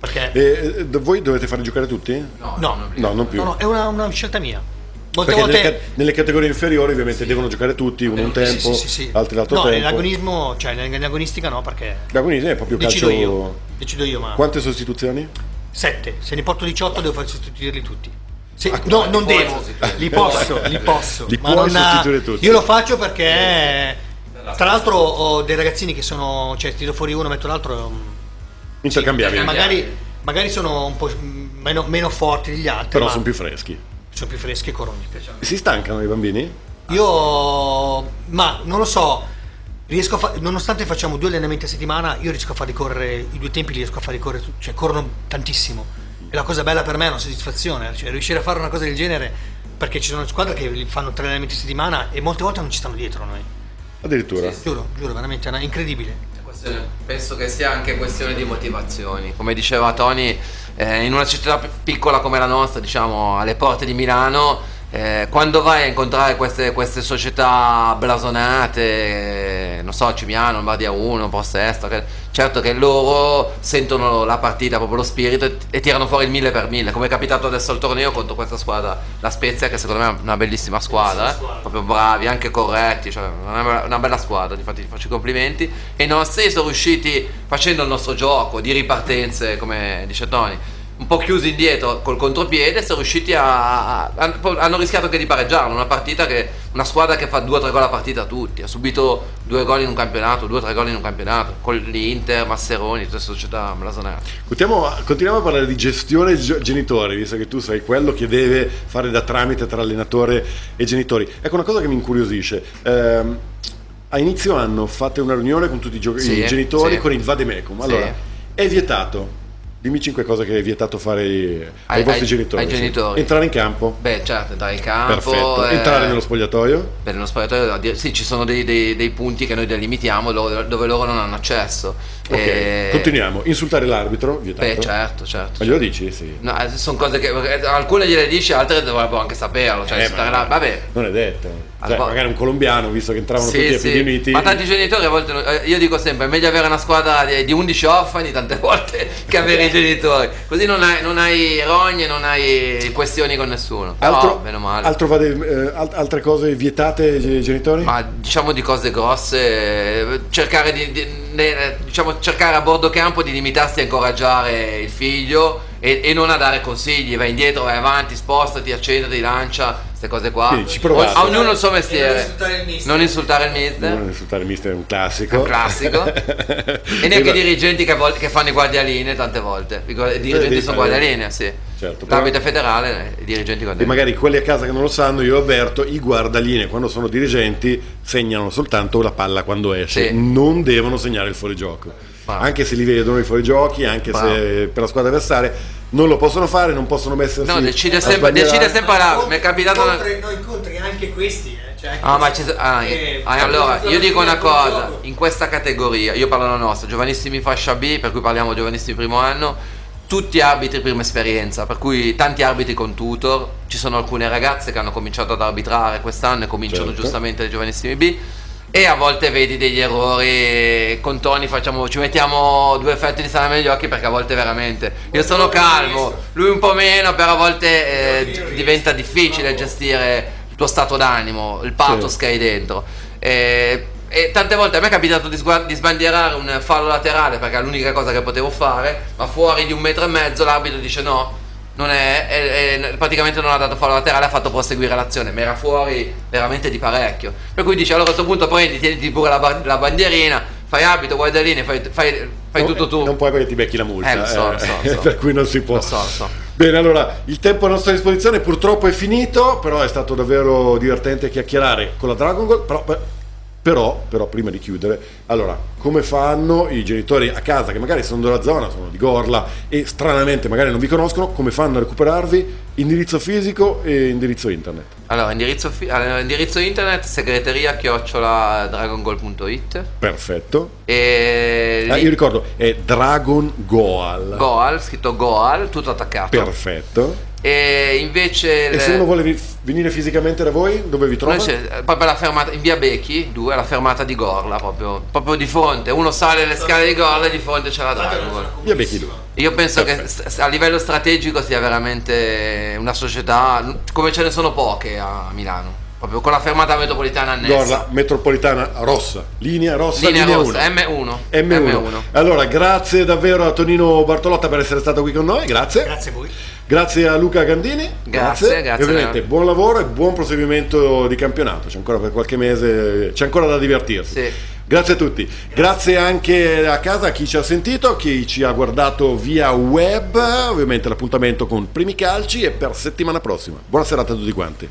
Perché E, eh, voi dovete fare giocare tutti? No, No. non- No, non più. no, no, è una, una scelta mia. Molte nelle, volte ca- nelle categorie inferiori ovviamente devono giocare tutti, uno un Sì, tempo, sì, sì, sì. altri l'altro no, tempo. nell'agonismo, cioè nell'agonistica no, perché L'agonismo è proprio decido calcio... io. Decido io, ma Quante sostituzioni? sette, se ne porto 18 devo far sostituirli tutti. Se- Ah, no, non devo, li posso, li posso. Li ma puoi non tutti. Io lo faccio perché tra l'altro ho dei ragazzini che sono, cioè tiro fuori uno, metto l'altro. mm, Intercambiabili. sì, magari, magari sono un po' meno, meno forti degli altri, Però sono più freschi. Sono più freschi e corrono di più. Si stancano i bambini? Io, ma non lo so, riesco a fa- nonostante facciamo due allenamenti a settimana, io riesco a farli correre, i due tempi li riesco a farli correre, tu- cioè corrono tantissimo. E la cosa bella per me è una soddisfazione, cioè riuscire a fare una cosa del genere, perché ci sono squadre che fanno tre allenamenti a settimana e molte volte non ci stanno dietro a noi. Addirittura. Sì, Giuro, giuro, veramente è una- incredibile. Penso che sia anche questione di motivazioni. Come diceva Tony, eh, in una città piccola come la nostra, diciamo alle porte di Milano, eh, quando vai a incontrare queste, queste società blasonate, non so, Cimiano, Lombardia 1, Prosesto, che, certo che loro sentono la partita, proprio lo spirito e, e, tirano fuori il mille per mille, come è capitato adesso al torneo contro questa squadra, la Spezia, che secondo me è una bellissima squadra. Eh? proprio bravi, anche corretti, cioè una, una bella squadra, infatti ti faccio i complimenti. E nostri sono riusciti, facendo il nostro gioco di ripartenze, come dice Tony, un po' chiusi indietro col contropiede, sono riusciti a, a, a, hanno rischiato anche di pareggiarlo, una partita che una squadra che fa 2-3 gol a partita a tutti, ha subito due gol in un campionato, 2-3 gol in un campionato, con l'Inter, Masseroni, tutte queste società blasonate. Continuiamo, continuiamo a parlare di gestione genitori, visto che tu sei quello che deve fare da tramite tra allenatore e genitori. Ecco una cosa che mi incuriosisce. Ehm, a inizio anno fate una riunione con tutti i, gio- sì, i genitori sì. con il Vademecum. Allora, sì. è vietato Dimmi cinque cose che è vietato fare ai, ai vostri ai, genitori. Ai genitori. Entrare in campo. Beh, certo, entrare in campo. Perfetto. Eh, entrare nello spogliatoio. Beh, nello spogliatoio, sì, ci sono dei, dei, dei punti che noi delimitiamo dove, dove loro non hanno accesso. Ok, e... continuiamo. Insultare l'arbitro, vietato. Beh, certo, certo. Ma glielo dici? Sì. No, eh, sono cose che alcune gliele dici, altre dovrebbero anche saperlo. Cioè, eh, ma, Vabbè. Non è detto. Cioè, magari un colombiano, visto che entravano sì, tutti sì. piedi uniti. Ma tanti genitori a volte, eh, io dico sempre, è meglio avere una squadra di, di 11 orfani tante volte che avere i genitori. Così non hai, non hai rogne, non hai questioni con nessuno. Però, altro, meno male. Altro vade, eh, altre cose vietate ai genitori? Ma diciamo di cose grosse, cercare di, di diciamo, cercare a bordo campo di limitarsi a incoraggiare il figlio e, e, non a dare consigli, vai indietro, vai avanti, spostati, accenditi, lancia, queste cose qua. Quindi ci provate. A ognuno il suo mestiere. Non insultare il mister. Non insultare il mister è un classico. È un classico. e neanche i dirigenti che, vol- che, fanno i guardialinee tante volte. I dirigenti sono guardialinee, sì. Certo, L'arbitro federale, i dirigenti guardalinee. E magari quelli a casa che non lo sanno, io avverto, i guardalinee quando sono dirigenti segnano soltanto la palla quando esce, sì. non devono segnare il fuorigioco. Wow. Anche se li vedono i fuorigiochi, anche wow. se per la squadra avversaria non lo possono fare, non possono mettersi No, decide sempre, decide sempre là. Mi è capitato incontri, no, incontri anche questi, eh. cioè ah, ma ah, eh, ah, allora, io dico una cosa, in questa categoria, io parlo la nostra, giovanissimi fascia B, per cui parliamo giovanissimi primo anno, tutti arbitri prima esperienza, per cui tanti arbitri con tutor, ci sono alcune ragazze che hanno cominciato ad arbitrare quest'anno e cominciano certo. giustamente le giovanissimi B e a volte vedi degli errori con Tony facciamo, ci mettiamo due effetti di salame negli occhi perché a volte veramente io sono calmo lui un po' meno però a volte eh, diventa difficile gestire il tuo stato d'animo il pathos sì. che hai dentro. E, e, tante volte a me è capitato di, sguard- di sbandierare un fallo laterale perché è l'unica cosa che potevo fare ma fuori di un metro e mezzo l'arbitro dice no non è, è, è, praticamente non ha dato fallo laterale, ha fatto proseguire l'azione, ma era fuori veramente di parecchio. Per cui dice allora a questo punto prendi, tieni pure la, la bandierina, fai abito, guardaline, fai, fai, fai no, tutto tu. Non puoi perché ti becchi la multa, eh, lo so, eh, lo so, lo so. per cui non si può. Lo so, lo so. Bene, allora il tempo a nostra disposizione purtroppo è finito, però è stato davvero divertente chiacchierare con la Dragon Ball. Però, però, però, prima di chiudere, allora, come fanno i genitori a casa che magari sono della zona, sono di Gorla e stranamente magari non vi conoscono, come fanno a recuperarvi? Indirizzo fisico e indirizzo internet. Allora, indirizzo, fi- allora, indirizzo internet segreteria chiocciola dragongol.it. Perfetto. E ah, io ricordo è Dragon Goal. Goal, scritto Goal, tutto attaccato. Perfetto. E invece. E se uno vuole venire fisicamente da voi, dove vi trova? proprio la fermata in via Becchi 2, la fermata di Gorla, proprio, proprio, di fronte. Uno sale le scale di Gorla e di fronte c'è la Dragon. Via Becchi 2. Io penso Perfetto. che a livello strategico sia veramente una società come ce ne sono poche a Milano proprio con la fermata metropolitana annessa. Gorla, metropolitana rossa, linea rossa, linea, linea rossa, 1. M1. M1. M1. Allora, grazie davvero a Tonino Bartolotta per essere stato qui con noi, grazie. Grazie a voi. Grazie a Luca Gandini. Grazie, grazie. E ovviamente buon lavoro e buon proseguimento di campionato. C'è ancora per qualche mese, c'è ancora da divertirsi. Sì. Grazie a tutti. Grazie. Grazie anche a casa a chi ci ha sentito, a chi ci ha guardato via web. Ovviamente l'appuntamento con Primi Calci e per settimana prossima. Buona serata a tutti quanti.